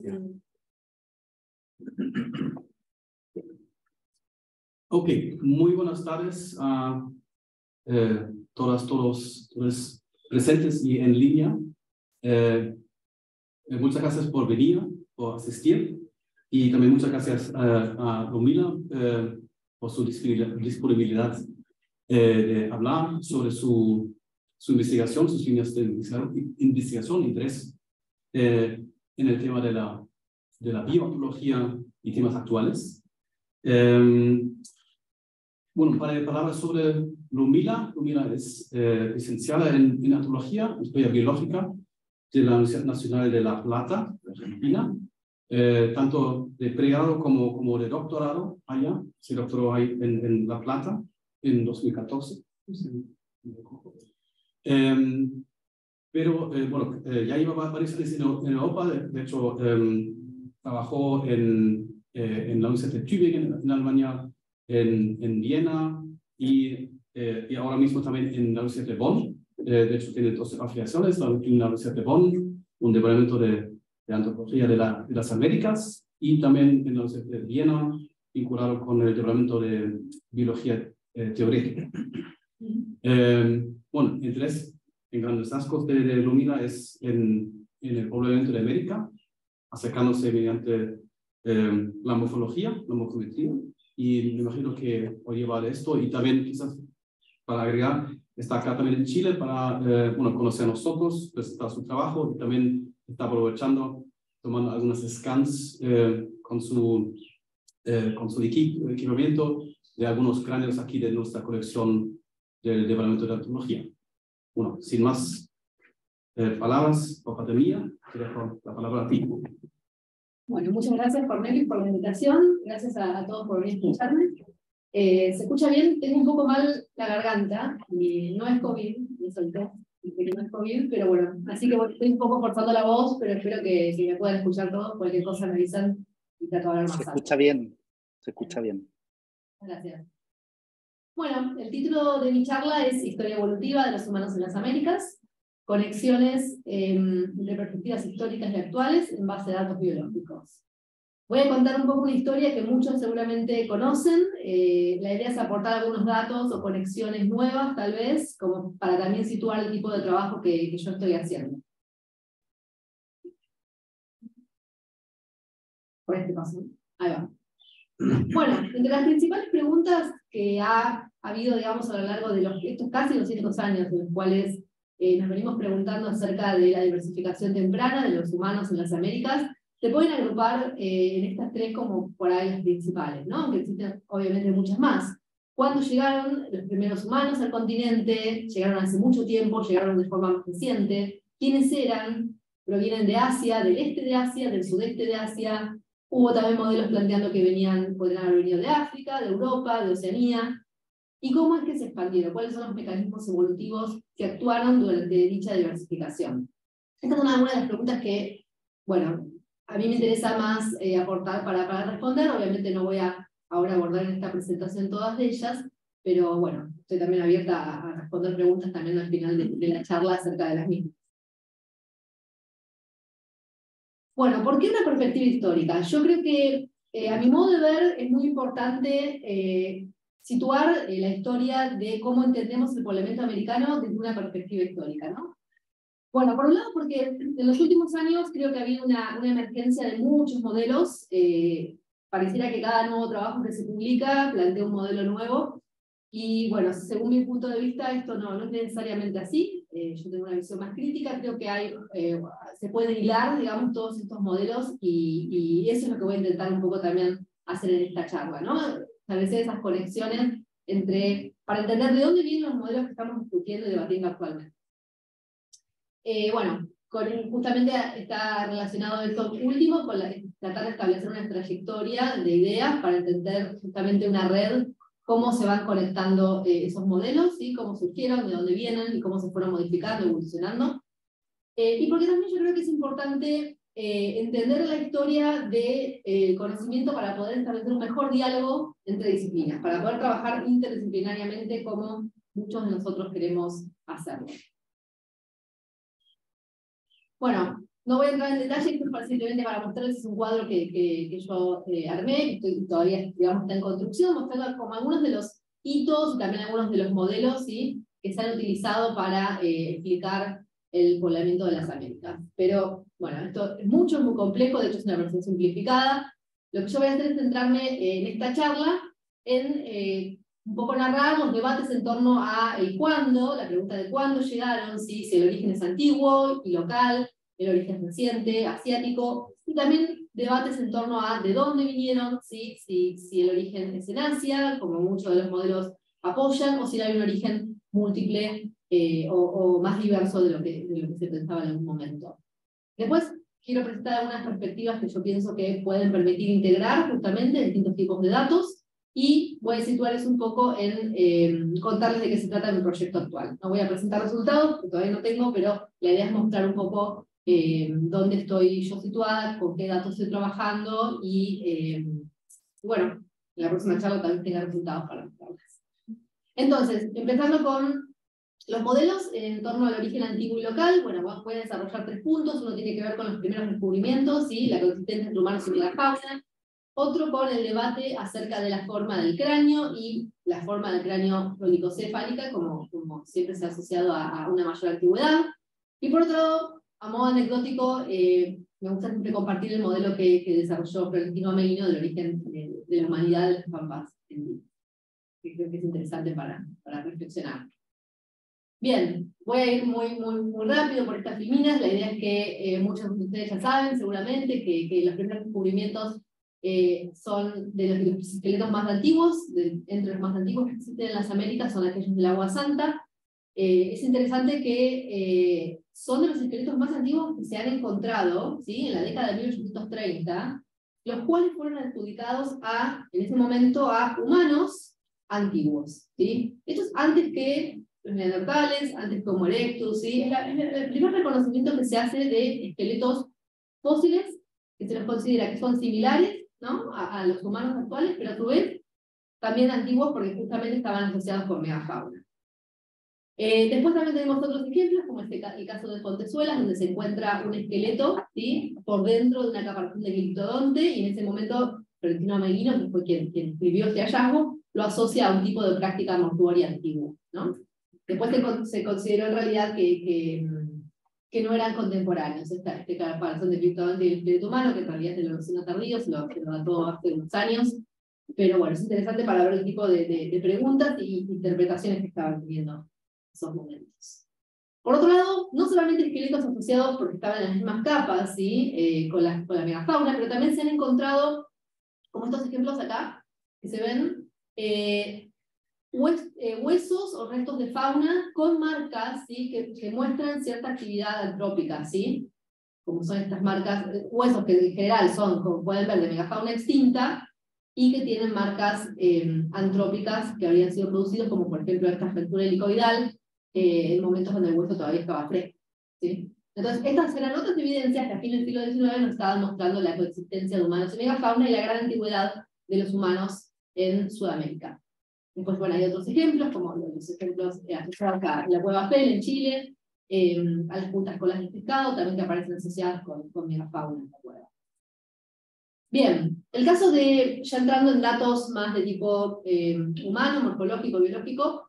Ok, muy buenas tardes a eh, todas, todos, presentes y en línea. Eh, eh, muchas gracias por venir, por asistir y también muchas gracias a, a Romila por su disponibilidad de hablar sobre su, investigación, sus líneas de investigación, interés en el tema de la, de la bioantología y temas actuales. Bueno, para palabras sobre Lumila. Lumila es eh, licenciada en, en antropología, historia biológica de la Universidad Nacional de La Plata, Argentina, eh, tanto de pregrado como, como de doctorado allá. Se doctoró ahí en, en La Plata en 2014. Em, pero eh, bueno, eh, ya iba varios años en, Europa, de, hecho em, trabajó en, en la Universidad de Tübingen en Alemania, en, en Viena y, eh, y, ahora mismo también en la Universidad de Bonn. Eh, de hecho, tiene dos afiliaciones, la Universidad de Bonn, un departamento de, de antropología de, la, de, las Américas y también en la Universidad de Viena, vinculado con el departamento de biología eh, teórica. bueno, interés en grandes rasgos de, de Lumina es en, el poblamiento de América, acercándose mediante la morfología, la morfometría, y me imagino que hoy llevar esto y también quizás para agregar, está acá también en Chile para eh, bueno, conocer a nosotros, presentar su trabajo y también está aprovechando, tomando algunas scans eh, con su, eh, con su equipamiento de algunos cráneos aquí de nuestra colección del Departamento de Antropología. Bueno, sin más palabras por parte mía, te dejo la palabra a ti. Bueno, muchas gracias Cornelius por la invitación, gracias a, todos por venir a escucharme. Eh, ¿Se escucha bien? Tengo un poco mal la garganta, y no es COVID, me solté, que no es COVID, pero bueno, así que estoy un poco forzando la voz, pero espero que, me puedan escuchar todos, cualquier cosa me avisan y trato de hablar más Se escucha bien, se escucha bien. Gracias. Bueno, el título de mi charla es Historia evolutiva de los humanos en las Américas conexiones entre perspectivas históricas y actuales en base de datos biológicos. Voy a contar un poco una historia que muchos seguramente conocen. Eh, la idea es aportar algunos datos o conexiones nuevas, tal vez, como para también situar el tipo de trabajo que, que yo estoy haciendo. Por este paso. Ahí va. Bueno, entre las principales preguntas que ha habido, digamos, a lo largo de los, estos casi 200 años, en los cuales eh, nos venimos preguntando acerca de la diversificación temprana de los humanos en las Américas, se pueden agrupar eh, en estas tres como por ahí las principales, ¿no? aunque existen obviamente muchas más. ¿Cuándo llegaron los primeros humanos al continente? ¿Llegaron hace mucho tiempo? ¿Llegaron de forma más reciente? ¿Quiénes eran? ¿Provienen de Asia, del este de Asia, del sudeste de Asia? Hubo también modelos planteando que venían, podrían haber venido de África, de Europa, de Oceanía. ¿Y cómo es que se expandieron? ¿Cuáles son los mecanismos evolutivos que actuaron durante dicha diversificación? Estas son algunas de las preguntas que, bueno, a mí me interesa más eh, aportar para, para responder. Obviamente no voy a ahora abordar en esta presentación todas de ellas, pero bueno, estoy también abierta a, responder preguntas también al final de, la charla acerca de las mismas. Bueno, ¿por qué una perspectiva histórica? Yo creo que, eh, a mi modo de ver, es muy importante eh, situar eh, la historia de cómo entendemos el poblamiento americano desde una perspectiva histórica. ¿no? Bueno, por un lado porque en los últimos años creo que ha habido una, una emergencia de muchos modelos, eh, pareciera que cada nuevo trabajo que se publica plantea un modelo nuevo, y bueno, según mi punto de vista esto no, no es necesariamente así, eh, yo tengo una visión más crítica, creo que hay, se pueden hilar, digamos, todos estos modelos, y, y eso es lo que voy a intentar un poco también hacer en esta charla, ¿no? establecer esas conexiones entre, para entender de dónde vienen los modelos que estamos discutiendo y debatiendo actualmente. Eh, bueno, con, justamente está relacionado esto último con tratar de establecer una trayectoria de ideas para entender justamente una red, cómo se van conectando eh, esos modelos, ¿sí? cómo surgieron, de dónde vienen y cómo se fueron modificando, evolucionando. Eh, y porque también yo creo que es importante eh, entender la historia del de, conocimiento para poder establecer un mejor diálogo entre disciplinas, para poder trabajar interdisciplinariamente como muchos de nosotros queremos hacerlo. Bueno, no voy a entrar en detalle, esto es simplemente para mostrarles es un cuadro que, que, yo eh, armé, que todavía digamos, está en construcción, mostrando como algunos de los hitos también algunos de los modelos ¿sí? que se han utilizado para eh, explicar el poblamiento de las Américas. Pero bueno, esto es mucho, muy complejo, de hecho es una versión simplificada. Lo que yo voy a hacer es centrarme en esta charla en eh, un poco narrar los debates en torno a el cuándo, la pregunta de cuándo llegaron, si el origen es antiguo y local, el origen reciente, asiático, y también debates en torno a de dónde vinieron, ¿sí? si, si el origen es en Asia, como muchos de los modelos apoyan, o si hay un origen múltiple eh, o, o, más diverso de lo, que, de lo que se pensaba en algún momento. Después quiero presentar algunas perspectivas que yo pienso que pueden permitir integrar justamente distintos tipos de datos, y voy a situarles un poco en eh, contarles de qué se trata mi proyecto actual. No voy a presentar resultados, que todavía no tengo, pero la idea es mostrar un poco eh, dónde estoy yo situada, con qué datos estoy trabajando y, eh, bueno, en la próxima charla también tenga resultados para mostrarles. Entonces, empezando con los modelos en torno al origen antiguo y local, bueno, a desarrollar tres puntos. Uno tiene que ver con los primeros descubrimientos, ¿sí? la coexistencia entre humanos y megafauna otro con el debate acerca de la forma del cráneo y la forma del cráneo cronicocefálica, como, como siempre se ha asociado a, una mayor antigüedad. Y por otro lado, a modo anecdótico, eh, me gusta siempre compartir el modelo que, que desarrolló Florentino Amelino del origen de, la humanidad de los pampas, que creo que es interesante para, para reflexionar. Bien, voy a ir muy, muy, muy rápido por estas filminas. La idea es que eh, muchos de ustedes ya saben seguramente que, que los primeros descubrimientos eh, son de los, esqueletos más antiguos, entre los más antiguos que existen en las Américas son aquellos del agua santa. Eh, es interesante que eh, son de los esqueletos más antiguos que se han encontrado ¿sí? en la década de 1830, los cuales fueron adjudicados a, en ese momento a humanos antiguos. ¿sí? Esto es antes que los neandertales, antes como erectus, ¿sí? es, el primer reconocimiento que se hace de esqueletos fósiles que se los considera que son similares ¿no? a, los humanos actuales, pero a su vez también antiguos porque justamente estaban asociados con megafauna. Eh, después también tenemos otros ejemplos, como este, el caso de Fontezuelas, donde se encuentra un esqueleto ¿sí? por dentro de una caparazón de gliptodonte, y en ese momento Florentino Ameguino, que fue quien, quien escribió este hallazgo, lo asocia a un tipo de práctica mortuoria antigua. ¿no? Después se, se consideró en realidad que, que no eran contemporáneos. Esta, este caparazón de criptodonte y el espíritu humano, que en realidad es de los tardíos, lo, lo dató hace unos años. Pero bueno, es interesante para ver el tipo de, de, preguntas y interpretaciones que estaban teniendo esos momentos. Por otro lado, no solamente esqueletos asociados porque estaban en las mismas capas, ¿sí? Eh, con, la, con la megafauna, pero también se han encontrado, como estos ejemplos acá, que se ven, eh, eh, huesos o restos de fauna con marcas ¿sí? que, muestran cierta actividad antrópica, ¿sí? como son estas marcas, huesos que en general son, como pueden ver, de megafauna extinta, y que tienen marcas antrópicas que habrían sido producidos, como por ejemplo esta fractura helicoidal, en momentos donde el hueso todavía estaba fresco. ¿sí? Entonces, estas eran otras evidencias que a fines del siglo XIX nos estaban mostrando la coexistencia de humanos y megafauna y la gran antigüedad de los humanos en Sudamérica. Después, bueno, hay otros ejemplos, como los ejemplos eh, la cueva Fel en Chile, eh, a las puntas colas del pescado, también que aparecen asociadas con, con megafauna en la cueva. Bien, el caso de, ya entrando en datos más de tipo eh, humano, morfológico, biológico,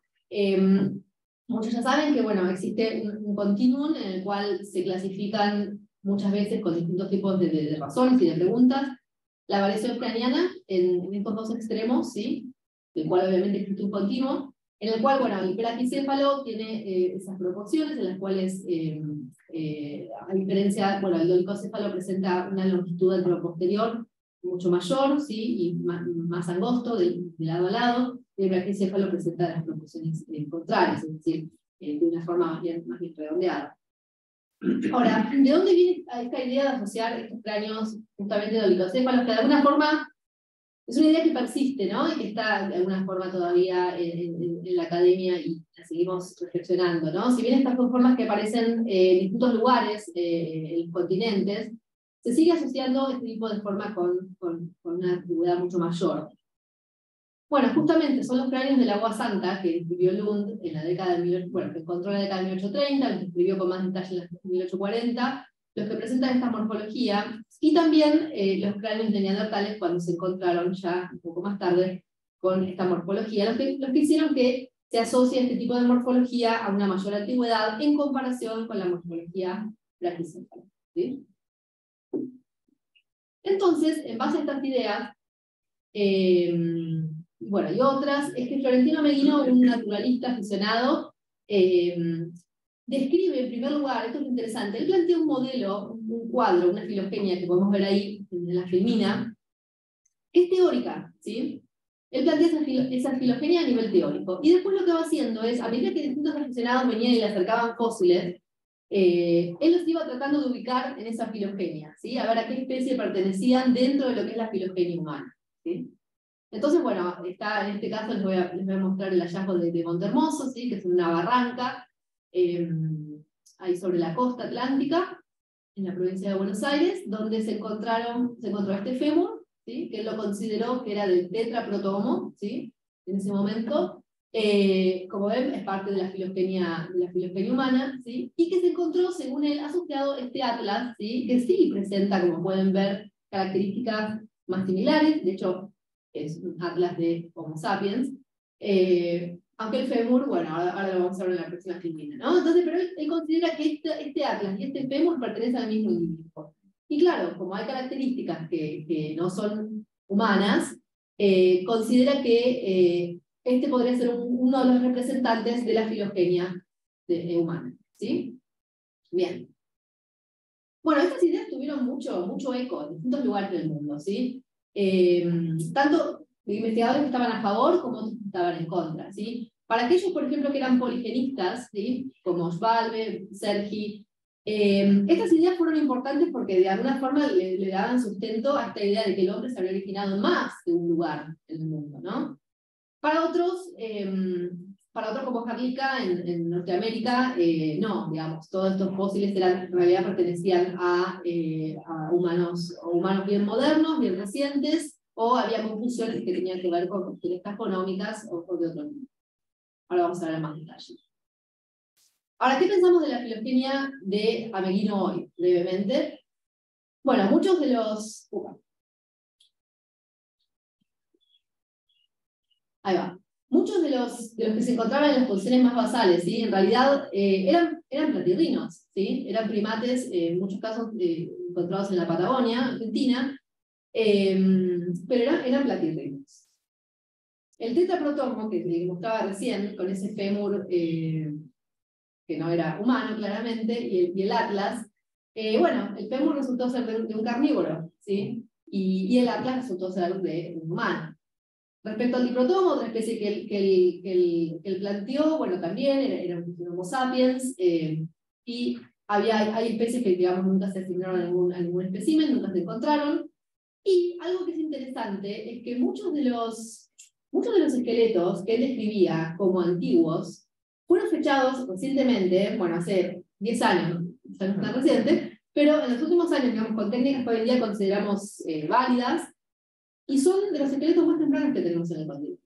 muchos ya saben que bueno, existe un, continuum en el cual se clasifican muchas veces con distintos tipos de, razones y de preguntas la variación craniana en, en estos dos extremos, ¿sí? del cual obviamente existe un continuo, en el cual, bueno, el plaquicéfalo tiene eh, esas proporciones en las cuales, eh, eh, a diferencia, bueno, el dolicocéfalo presenta una longitud del posterior mucho mayor, ¿sí? y más, más angosto de, lado a lado, y el plaquicéfalo presenta las proporciones contrarias, es decir, de una forma más bien, más bien redondeada. Ahora, ¿de dónde viene esta idea de asociar estos cráneos justamente dolicocéfalos que de alguna forma es una idea que persiste, ¿no? Y que está de alguna forma todavía en, la academia y la seguimos reflexionando, ¿no? Si bien estas son formas que aparecen en distintos lugares, eh, en los continentes, se sigue asociando este tipo de forma con, con, una antigüedad mucho mayor. Bueno, justamente son los cráneos del agua santa que escribió Lund en la década de, bueno, que encontró en la década de 1830, que escribió con más detalle en la 1840, los que presentan esta morfología, y también eh, los cráneos de neandertales cuando se encontraron ya un poco más tarde con esta morfología, los que, los que hicieron que se asocie este tipo de morfología a una mayor antigüedad en comparación con la morfología brachicéfala. ¿sí? Entonces, en base a estas ideas, eh, bueno, y otras, es que Florentino Meguino, un naturalista aficionado, eh, describe en primer lugar, esto es interesante, él plantea un modelo, un cuadro, una filogenia que podemos ver ahí en la filmina, es teórica, ¿sí? Él plantea esa, filogenia a nivel teórico. Y después lo que va haciendo es, a medida que distintos aficionados venían y le acercaban fósiles, eh, él los iba tratando de ubicar en esa filogenia, ¿sí? a ver a qué especie pertenecían dentro de lo que es la filogenia humana. ¿sí? Entonces, bueno, está, en este caso les voy a, mostrar el hallazgo de, de Montermoso, ¿sí? que es una barranca eh, ahí sobre la costa atlántica, en la provincia de Buenos Aires, donde se, encontraron, se encontró este fémur, que él lo consideró que era del tetraprotomo, ¿sí? en ese momento, eh, como ven, es parte de la filogenia, de la filogenia humana, ¿sí? y que se encontró, según él, asociado este atlas, ¿sí? que sí presenta, como pueden ver, características más similares, de hecho, es un atlas de Homo sapiens, eh, aunque el fémur, bueno, ahora, lo vamos a ver en la próxima filmina, ¿no? Entonces, pero él, considera que este, este, atlas y este fémur pertenecen al mismo individuo. Y claro, como hay características que, que no son humanas, eh, considera que eh, este podría ser uno de los representantes de la filogenia de, humana. ¿sí? Bien. Bueno, estas ideas tuvieron mucho, mucho eco en distintos lugares del mundo. ¿sí? Eh, tanto investigadores que estaban a favor como otros que estaban en contra. ¿sí? Para aquellos, por ejemplo, que eran poligenistas, ¿sí? como Schwalbe, Sergi, eh, estas ideas fueron importantes porque de alguna forma le, daban sustento a esta idea de que el hombre se había originado más de un lugar en el mundo. ¿no? Para otros, eh, para otros como Jarlica en, Norteamérica, eh, no, digamos, todos estos fósiles eran, en realidad pertenecían a, humanos, humanos bien modernos, bien recientes, o había confusiones que tenían que ver con cuestiones económicas o, o de otro tipo. Ahora vamos a ver más detalles. Ahora, ¿qué pensamos de la filogenia de Ameguino hoy, brevemente? Bueno, muchos de los... ahí va. Muchos de los, de los que se encontraban en las posiciones más basales, ¿sí? en realidad eh, eran, platirrinos, ¿sí? eran primates, eh, en muchos casos eh, encontrados en la Patagonia, Argentina, pero eran, eran platirrinos. El tetraprotomo, que les mostraba recién, con ese fémur que no era humano claramente, y el, atlas, eh, bueno, el fémur resultó ser de, un carnívoro, ¿sí? Y, el atlas resultó ser de un humano. Respecto al diprotomo, otra especie que él, que que planteó, bueno, también era, un Homo sapiens, eh, y había, hay especies que, digamos, nunca se asignaron a ningún, a ningún espécimen, nunca se encontraron. Y algo que es interesante es que muchos de los, muchos de los esqueletos que él describía como antiguos fueron fechados recientemente, bueno, hace 10 años, ya no tan reciente, pero en los últimos años, digamos, con técnicas que hoy en día consideramos eh, válidas, y son de los esqueletos más tempranos que tenemos en el continente.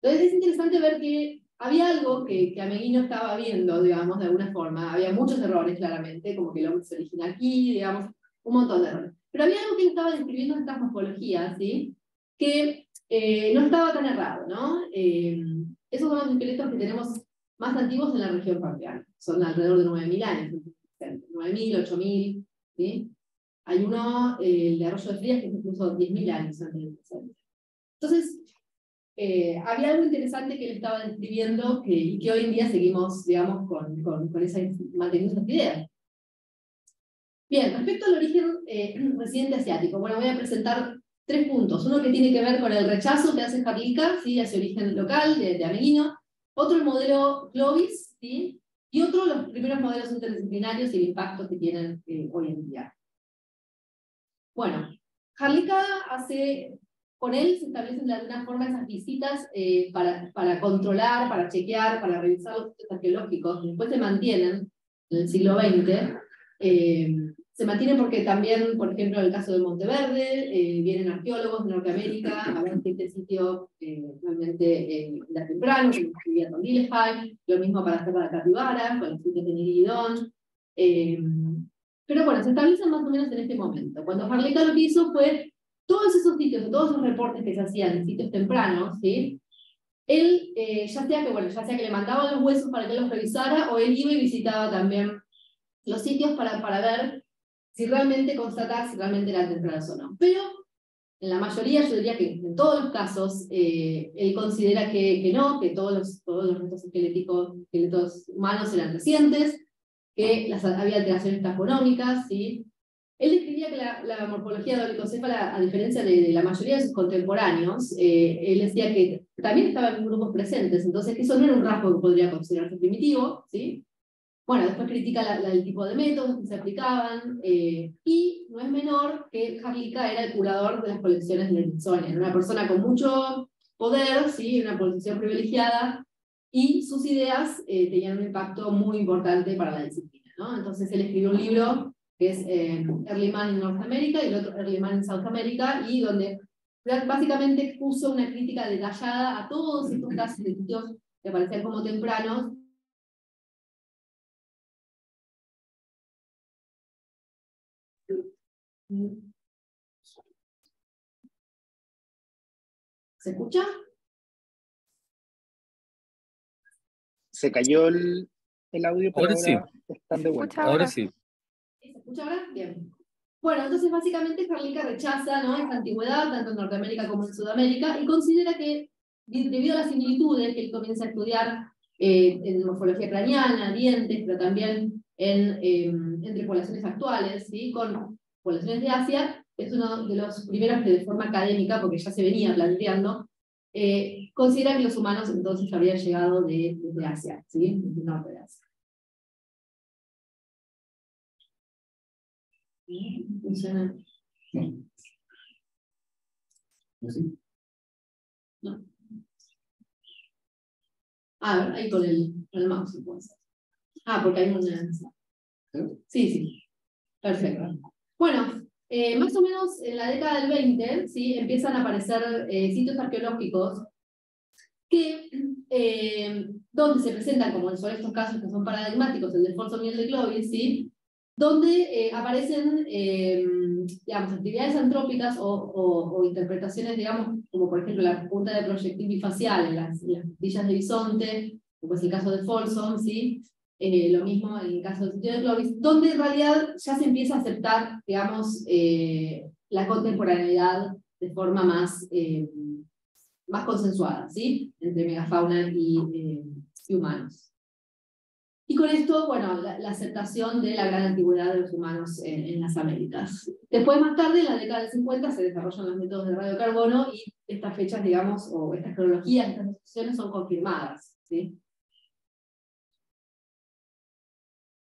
Entonces es interesante ver que había algo que, que Ameguino estaba viendo, digamos, de alguna forma. Había muchos errores, claramente, como que el hombre se origina aquí, digamos, un montón de errores. Pero había algo que él estaba describiendo en estas morfologías, ¿sí? que eh, no estaba tan errado, ¿no? Eh, esos son los esqueletos que tenemos más antiguos en la región pampeana. Son alrededor de 9.000 años. 9.000, 8.000. ¿sí? Hay uno, el de Arroyo de Frías, que es incluso 10.000 años antes del Entonces, eh, había algo interesante que él estaba describiendo que, y que hoy en día seguimos, digamos, con, con, con esa, manteniendo esas ideas. Bien, respecto al origen eh, residente asiático, bueno, voy a presentar tres puntos. Uno que tiene que ver con el rechazo que hace Jarlica, ¿sí? hacia origen local, de, de Ameguino otro el modelo Clovis, ¿sí? y otro los primeros modelos interdisciplinarios y el impacto que tienen eh, hoy en día. Bueno, Harlika hace, con él se establecen de alguna forma esas visitas eh, para, para controlar, para chequear, para revisar los sitios arqueológicos, después se mantienen en el siglo XX, se mantiene porque también, por ejemplo, en el caso de Monteverde, eh, vienen arqueólogos de Norteamérica a ver este sitio eh, realmente eh, la temprano, que escribía Tom lo mismo para hacer la capibara, con los sitios de Niridón. Pero bueno, se establecen más o menos en este momento. Cuando Harlica lo hizo fue todos esos sitios, todos esos reportes que se hacían en sitios tempranos, ¿sí? él, eh, ya sea que, bueno, ya sea que le mandaban los huesos para que los revisara, o él iba y visitaba también los sitios para, para ver si realmente constatar si realmente eran tempranos o no. Pero en la mayoría, yo diría que en todos los casos, eh, él considera que, que, no, que todos los, todos los restos esqueléticos, esqueletos humanos eran recientes, que las, había alteraciones tafonómicas, ¿sí? Él describía que la, la morfología de olicocéfala, a diferencia de, de, la mayoría de sus contemporáneos, eh, él decía que también estaban en grupos presentes, entonces que eso no era un rasgo que podría considerarse primitivo, ¿sí? Bueno, después critica la, la, el tipo de métodos que se aplicaban, eh, y no es menor que Harlica era el curador de las colecciones de Smithsonian, una persona con mucho poder, ¿sí? una posición privilegiada, y sus ideas eh, tenían un impacto muy importante para la disciplina. ¿no? Entonces él escribió un libro que es eh, Early Man in North America y el otro Early Man in South America, y donde básicamente expuso una crítica detallada a todos estos casos de sitios que aparecían como tempranos, ¿Se escucha? Se cayó el, el audio, pero ahora, ahora sí. están de vuelta. Ahora sí. ¿Se escucha ahora? Bien. Bueno, entonces básicamente Carlica rechaza ¿no? esta antigüedad, tanto en Norteamérica como en Sudamérica, y considera que debido a las similitudes que él comienza a estudiar eh, en morfología craneana, dientes, pero también en, eh, entre poblaciones actuales, ¿sí? con poblaciones de Asia, es uno de los primeros que de forma académica, porque ya se venía planteando, eh, considera que los humanos entonces habrían llegado de, desde Asia, ¿sí? desde el norte de Asia. ¿Funciona? ¿Así? No. A ver, ahí con el, con el mouse. puede ser. Ah, porque hay una... Sí, sí. Perfecto. Bueno, eh, más o menos en la década del 20, ¿sí? empiezan a aparecer eh, sitios arqueológicos que, eh, donde se presentan, como son estos casos que son paradigmáticos, el de Folsom y el de Clovis, ¿sí? donde aparecen digamos, actividades antrópicas o, interpretaciones, digamos, como por ejemplo la punta de proyectil bifacial en las villas de bisonte, como es el caso de Folsom, ¿sí? Eh, lo mismo en el caso del sitio de Clovis, donde en realidad ya se empieza a aceptar, digamos, eh, la contemporaneidad de forma más, eh, más consensuada, ¿sí? Entre megafauna y, y humanos. Y con esto, bueno, la, la, aceptación de la gran antigüedad de los humanos en, en, las Américas. Después, más tarde, en la década del 50, se desarrollan los métodos de radiocarbono y estas fechas, digamos, o estas cronologías, estas asociaciones son confirmadas, ¿sí?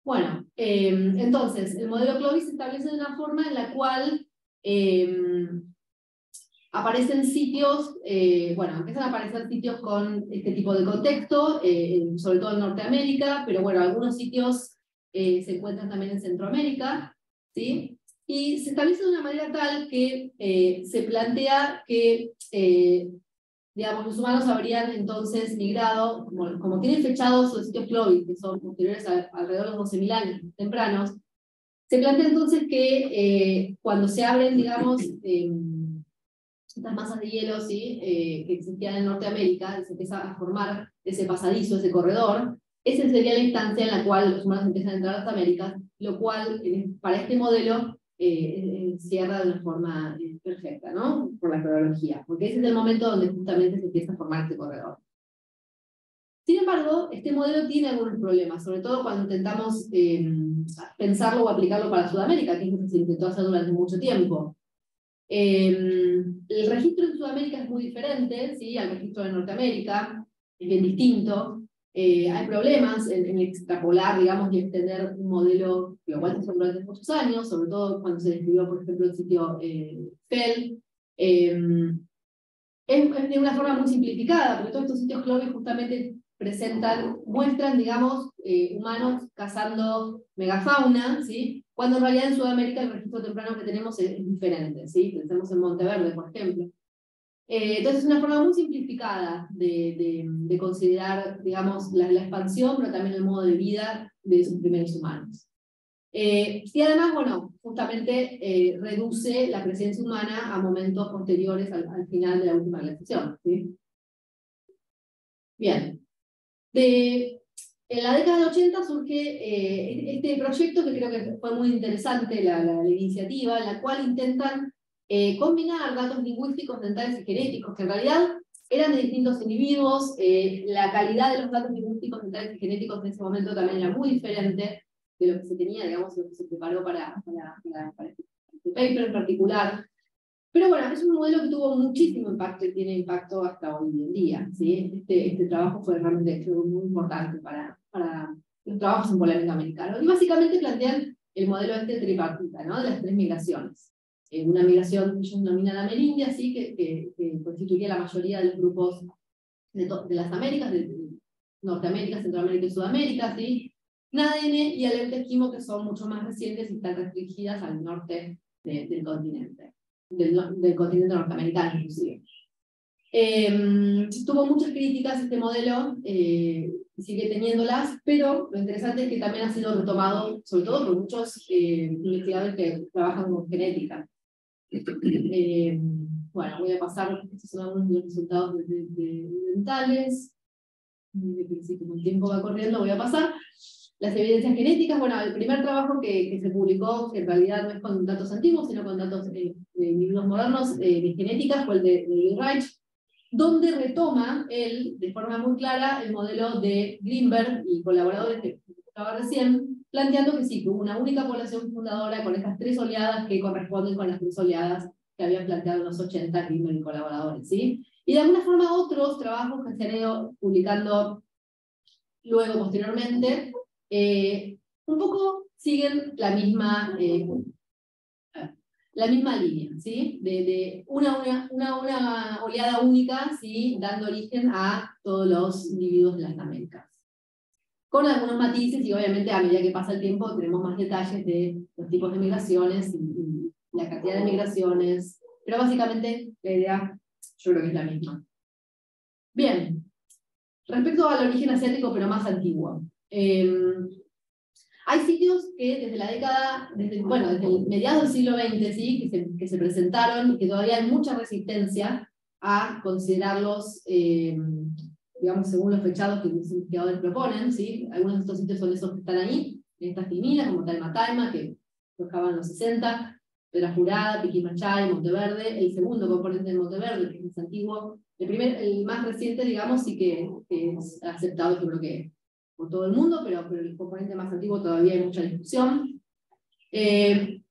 Bueno, eh, entonces, el modelo Clovis se establece de una forma en la cual eh, aparecen sitios, eh, bueno, empiezan a aparecer sitios con este tipo de contexto, eh, sobre todo en Norteamérica, pero bueno, algunos sitios eh, se encuentran también en Centroamérica, ¿sí? Y se establece de una manera tal que se plantea que, digamos, los humanos habrían entonces migrado, como, tienen fechados los sitios Clovis, que son posteriores a, alrededor de los 12.000 años tempranos, se plantea entonces que cuando se abren, digamos, estas masas de hielo ¿sí? Eh, que existían en Norteamérica, se empieza a formar ese pasadizo, ese corredor, esa sería la instancia en la cual los humanos empiezan a entrar a las Américas, lo cual para este modelo eh, cierra de una forma ¿no? Por la cronología, porque ese es el momento donde justamente se empieza a formar este corredor. Sin embargo, este modelo tiene algunos problemas, sobre todo cuando intentamos eh, pensarlo o aplicarlo para Sudamérica, que es lo que se intentó hacer durante mucho tiempo. Eh, el registro en Sudamérica es muy diferente ¿sí? al registro de Norteamérica, es bien distinto. Eh, hay problemas en, extrapolar, digamos, y extender un modelo que son durante muchos años, sobre todo cuando se describió, por ejemplo, el sitio eh, FEL. Eh, es, de una forma muy simplificada, porque todos estos sitios Clovis justamente presentan, muestran, digamos, eh, humanos cazando megafauna, ¿sí? cuando en realidad en Sudamérica el registro temprano que tenemos es, es diferente, ¿sí? pensemos en Monteverde, por ejemplo. Eh, entonces es una forma muy simplificada de, de, de considerar, digamos, la, la, expansión, pero también el modo de vida de esos primeros humanos. Eh, y además, bueno, justamente eh, reduce la presencia humana a momentos posteriores al, final de la última glaciación. ¿sí? Bien. De, en la década de 80 surge eh, este proyecto que creo que fue muy interesante, la, la, iniciativa, en la cual intentan combinar datos lingüísticos, dentales y genéticos, que en realidad eran de distintos individuos, la calidad de los datos lingüísticos, dentales y genéticos en ese momento también era muy diferente de lo que se tenía, digamos, lo que se preparó para, para, para, este, este paper en particular. Pero bueno, es un modelo que tuvo muchísimo impacto y tiene impacto hasta hoy en día. ¿sí? Este, este trabajo fue realmente muy importante para, para los trabajos en polémica americano. Y básicamente plantean el modelo este tripartita, ¿no? de las tres migraciones. Eh, una migración que ellos denominan amerindia, ¿sí? que, que, que, constituye la mayoría de los grupos de, de las Américas, de, Norteamérica, Centroamérica y Sudamérica, ¿sí? NADN y el esquimo que son mucho más recientes y están restringidas al norte del continente, del, continente norteamericano inclusive. Eh, tuvo muchas críticas este modelo, eh, sigue teniéndolas, pero lo interesante es que también ha sido retomado, sobre todo por muchos eh, investigadores que trabajan con genética. Eh, bueno, voy a pasar, estos son algunos de los resultados de, de, de dentales. Como el tiempo va corriendo, voy a pasar. Las evidencias genéticas, bueno, el primer trabajo que, que, se publicó, que en realidad no es con datos antiguos, sino con datos eh, de individuos modernos eh, de genética, fue el de, de Reich, donde retoma él, de forma muy clara, el modelo de Greenberg y colaboradores que estaba recién, planteando que sí, una única población fundadora con estas tres oleadas que corresponden con las tres oleadas que habían planteado en los 80 Greenberg y colaboradores, ¿sí? Y de alguna forma otros trabajos que se han publicando luego, posteriormente, eh, un poco siguen la misma, eh, la misma línea, ¿sí? De, de una, una, una, una, oleada única, ¿sí? Dando origen a todos los individuos de las Américas. Con algunos matices y obviamente a medida que pasa el tiempo tenemos más detalles de los tipos de migraciones y, y la cantidad de migraciones, pero básicamente la idea yo creo que es la misma. Bien, respecto al origen asiático pero más antiguo. Em, hay sitios que desde la década, bueno, desde el mediados del siglo XX, ¿sí? que, se, que se presentaron y que todavía hay mucha resistencia a considerarlos, em, digamos, según los fechados que los investigadores proponen. ¿sí? Algunos de estos sitios son esos que están ahí, en estas fininas, como Taima Taima, que tocaban en los 60, Pedra Jurada, Piquimachay, Monteverde. El segundo componente de Monteverde, que es más antiguo, el, primer, el más reciente, digamos, sí que, que es aceptado, yo creo que por todo el mundo, pero, pero el componente más antiguo todavía hay mucha discusión. Eh,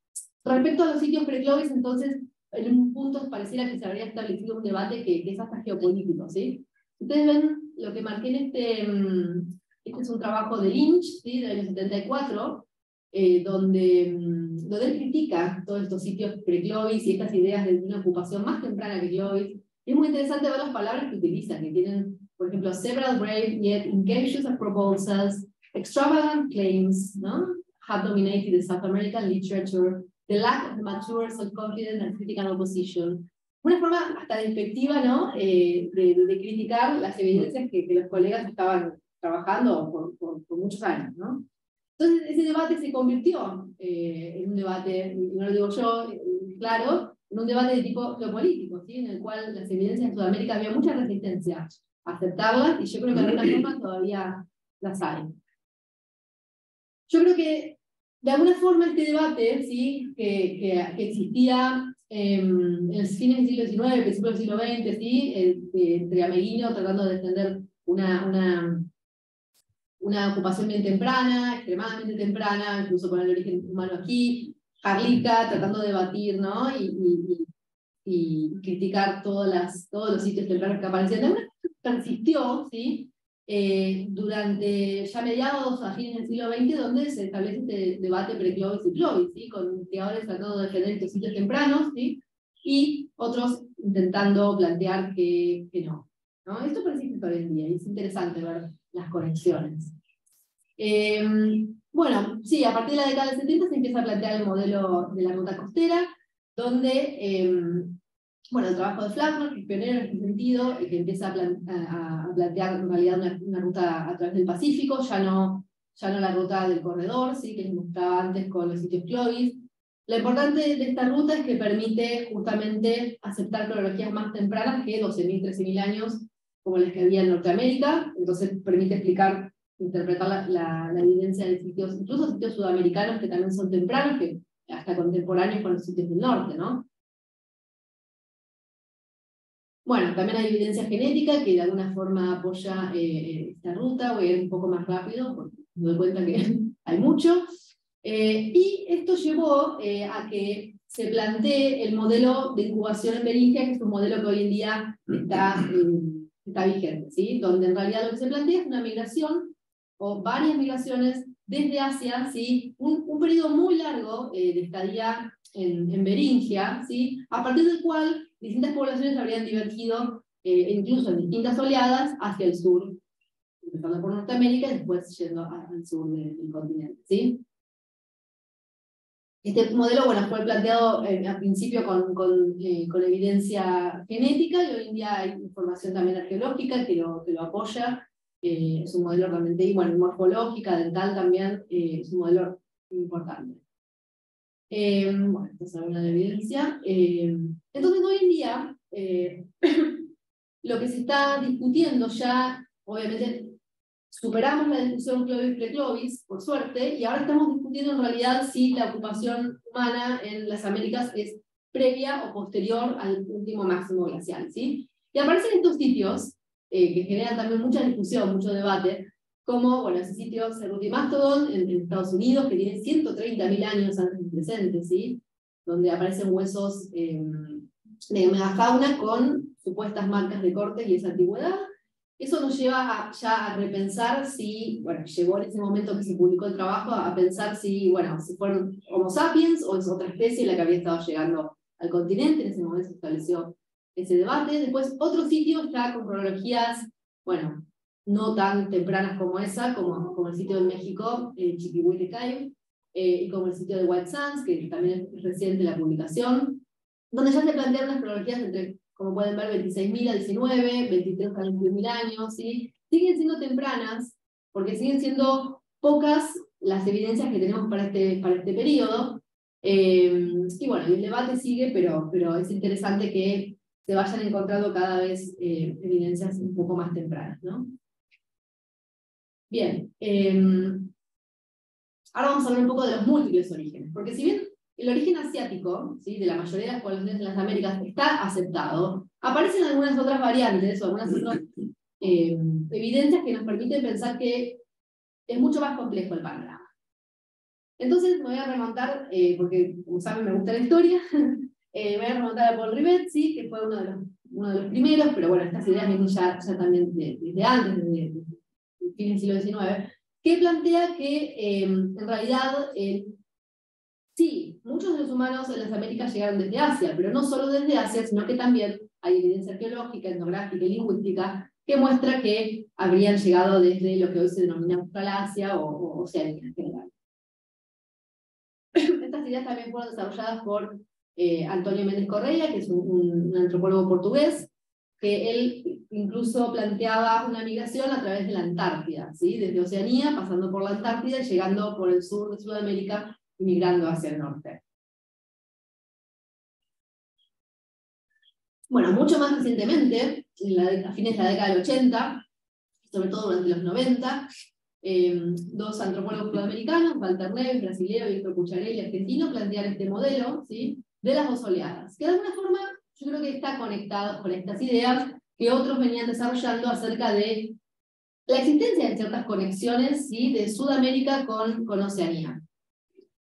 respecto a los sitios pre-Clovis, entonces, en un punto pareciera que se habría establecido un debate que, que es hasta geopolítico, ¿sí? Ustedes ven lo que en este, mm, este es un trabajo de Lynch, ¿sí? del año 74, eh, donde, mm, donde él critica todos estos sitios pre-Clovis y estas ideas de una ocupación más temprana que Clovis. Es muy interesante ver las palabras que utilizan, que tienen por ejemplo, several brave yet incaptious proposals, extravagant claims, ¿no? have dominated the South American literature, the lack of mature self-confidence and critical opposition. Una forma hasta despectiva, ¿no? Eh, de, de, criticar las evidencias que, que, los colegas estaban trabajando por, por, por, muchos años, ¿no? Entonces, ese debate se convirtió eh, en un debate, no lo digo yo, eh, claro, en un debate de tipo geopolítico, ¿sí? en el cual las evidencias en Sudamérica había mucha resistencia aceptarlas y yo creo que de alguna forma todavía las hay. Yo creo que de alguna forma este debate ¿sí? que, que, que existía en el del siglo XIX, principios del siglo XX, ¿sí? entre Ameguino tratando de defender una, una, una ocupación bien temprana, extremadamente temprana, incluso con el origen humano aquí, Jarlica tratando de debatir ¿no? y, y, y, criticar todas las, todos los sitios tempranos que aparecían persistió ¿sí? Eh, durante ya mediados a fines del siglo XX, donde se establece este debate pre-Clovis y Clovis, ¿sí? con investigadores tratando de defender estos sitios tempranos ¿sí? y otros intentando plantear que, que no, no. Esto persiste todavía en día y es interesante ver las conexiones. Eh, bueno, sí, a partir de la década del 70 se empieza a plantear el modelo de la ruta costera, donde eh, bueno, el trabajo de Flackner, que es pionero en este sentido, que empieza a, plan a, a plantear en realidad una, una, ruta a través del Pacífico, ya no ya no la ruta del corredor, ¿sí? que les mostraba antes con los sitios Clovis. Lo importante de esta ruta es que permite justamente aceptar cronologías más tempranas que 12.000, 13.000 años, como las que había en Norteamérica, entonces permite explicar, interpretar la, la, evidencia de sitios, incluso sitios sudamericanos que también son tempranos, que hasta contemporáneos con los sitios del norte, ¿no? Bueno, también hay evidencia genética que de alguna forma apoya eh, esta ruta. Voy a ir un poco más rápido porque me doy cuenta que hay mucho. Eh, y esto llevó eh, a que se plantee el modelo de incubación en Beringia, que es un modelo que hoy en día está, está vigente, ¿sí? donde en realidad lo que se plantea es una migración o varias migraciones desde Asia, ¿sí? un, un periodo muy largo de estadía en, en Beringia, ¿sí? a partir del cual distintas poblaciones habrían divergido, eh, incluso en distintas oleadas, hacia el sur, empezando por Norteamérica y después yendo al sur del, continente. Este modelo bueno, fue planteado eh, al principio eh, con, evidencia genética y hoy en día hay información también arqueológica que lo, apoya. es un modelo realmente, bueno, morfológica, dental también, es un modelo importante. Bueno, esta es alguna evidencia. Entonces, hoy en día, eh, lo que se está discutiendo ya, obviamente, superamos la discusión Clovis-Preclovis, por suerte, y ahora estamos discutiendo en realidad si la ocupación humana en las Américas es previa o posterior al último máximo glacial. ¿sí? Y aparecen estos sitios, eh, que generan también mucha discusión, mucho debate, como bueno, ese sitio Cerruti Mastodon en, en, Estados Unidos, que tiene 130.000 años antes del presente, ¿sí? donde aparecen huesos eh, de megafauna con supuestas marcas de corte y esa antigüedad. Eso nos lleva a, ya a repensar si, bueno, llegó en ese momento que se publicó el trabajo a pensar si, bueno, si fueron Homo sapiens o es otra especie la que había estado llegando al continente, en ese momento se estableció ese debate. Después, otros sitios ya con cronologías, bueno, no tan tempranas como esa, como, como el sitio de México, eh, Chiquihuitecayo, eh, y como el sitio de White Sands, que también es reciente la publicación, donde ya se plantean las cronologías entre, como pueden ver, 26.000 a 19, 23 a 21.000 años, ¿sí? siguen siendo tempranas, porque siguen siendo pocas las evidencias que tenemos para este, para este periodo. Eh, y bueno, el debate sigue, pero, pero es interesante que se vayan encontrando cada vez eh, evidencias un poco más tempranas. ¿no? Bien, eh, ahora vamos a hablar un poco de los múltiples orígenes, porque si bien el origen asiático ¿sí? de la mayoría de las poblaciones en las Américas está aceptado. Aparecen algunas otras variantes o algunas otras eh, evidencias que nos permiten pensar que es mucho más complejo el panorama. Entonces me voy a remontar, eh, porque como saben me gusta la historia, eh, me voy a remontar a Paul Rivet, ¿sí? que fue uno de, los, uno de los primeros, pero bueno, estas ideas vienen ya, ya también desde antes, desde, fin del siglo XIX, que plantea que en realidad Sí, muchos de los humanos en las Américas llegaron desde Asia, pero no solo desde Asia, sino que también hay evidencia arqueológica, etnográfica y lingüística que muestra que habrían llegado desde lo que hoy se denomina Australasia o, o Oceanía en general. Estas ideas también fueron desarrolladas por eh, Antonio Méndez Correa, que es un, antropólogo portugués, que él incluso planteaba una migración a través de la Antártida, ¿sí? desde Oceanía, pasando por la Antártida y llegando por el sur de Sudamérica migrando hacia el norte. Bueno, mucho más recientemente, a fines de la década del 80, sobre todo durante los 90, em, dos antropólogos sudamericanos, Walter Neves, brasileño, y Víctor Cucharelli, argentino, plantearon este modelo ¿sí? de las dos oleadas, que de alguna forma yo creo que está conectado con estas ideas que otros venían desarrollando acerca de la existencia de ciertas conexiones ¿sí? de Sudamérica con, con Oceanía.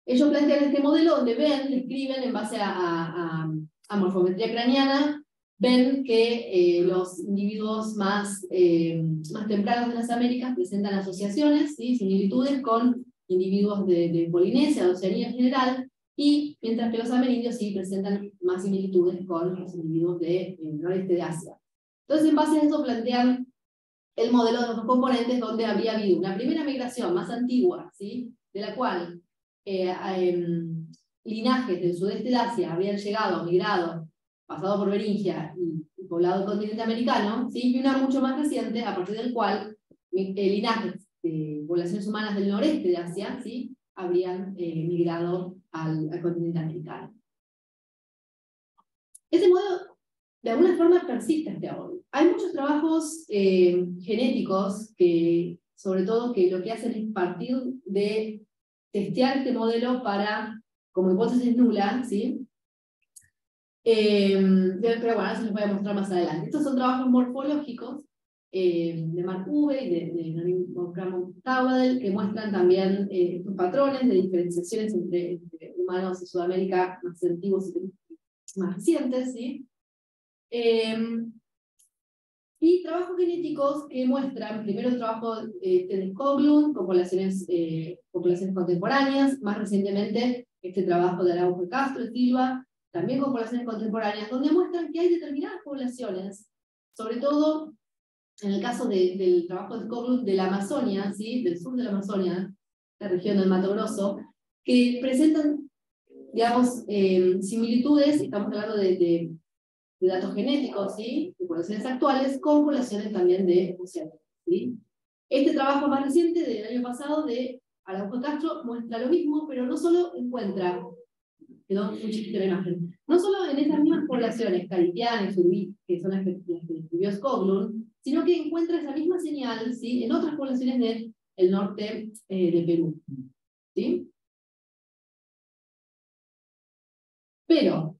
Ellos plantean este modelo donde ven, describen en base a, morfometría craneana, ven que eh, los individuos más, eh, más tempranos de las Américas presentan asociaciones, ¿sí? similitudes con individuos de, Polinesia, de Oceanía en general, y mientras que los amerindios sí presentan más similitudes con los individuos del de, noreste de Asia. Entonces, en base a eso plantean el modelo de los componentes donde había habido una primera migración más antigua, ¿sí? de la cual eh, em, linajes del sudeste de Asia habían llegado, migrado, pasado por Beringia y, poblado el continente americano, ¿sí? y una mucho más reciente, a partir del cual eh, linajes poblaciones humanas del noreste de Asia, ¿sí? habrían eh, migrado al, continente americano. Ese modelo, de alguna forma, persiste hasta hoy. Hay muchos trabajos eh, genéticos que, sobre todo, que lo que hacen es partir de testear este modelo para, como hipótesis nula, ¿sí? Eh, pero bueno, eso les voy a mostrar más adelante. Estos son trabajos morfológicos eh, de Mark Uwe y de, de Norim que muestran también estos patrones de diferenciaciones entre, humanos de Sudamérica más antiguos y más recientes. ¿sí? Em, y trabajos genéticos que muestran, primero el trabajo eh, de Skoglund con poblaciones, eh, poblaciones contemporáneas, más recientemente este trabajo de Araujo Castro y Silva, también con poblaciones contemporáneas, donde muestran que hay determinadas poblaciones, sobre todo en el caso del trabajo de Skoglund de la Amazonia, ¿sí? del sur de la Amazonia, la región del Mato Grosso, que presentan, digamos, eh, similitudes, estamos hablando de, datos genéticos, ¿sí? de poblaciones actuales, con poblaciones también de oceánicos. ¿sí? Este trabajo más reciente del año pasado de Araujo Castro muestra lo mismo, pero no solo encuentra, quedó muy chiquita la imagen, no solo en esas mismas poblaciones, caripianas, que son las que, describió Skoglund, sino que encuentra esa misma señal ¿sí? en otras poblaciones del el norte eh, de Perú. ¿sí? Pero,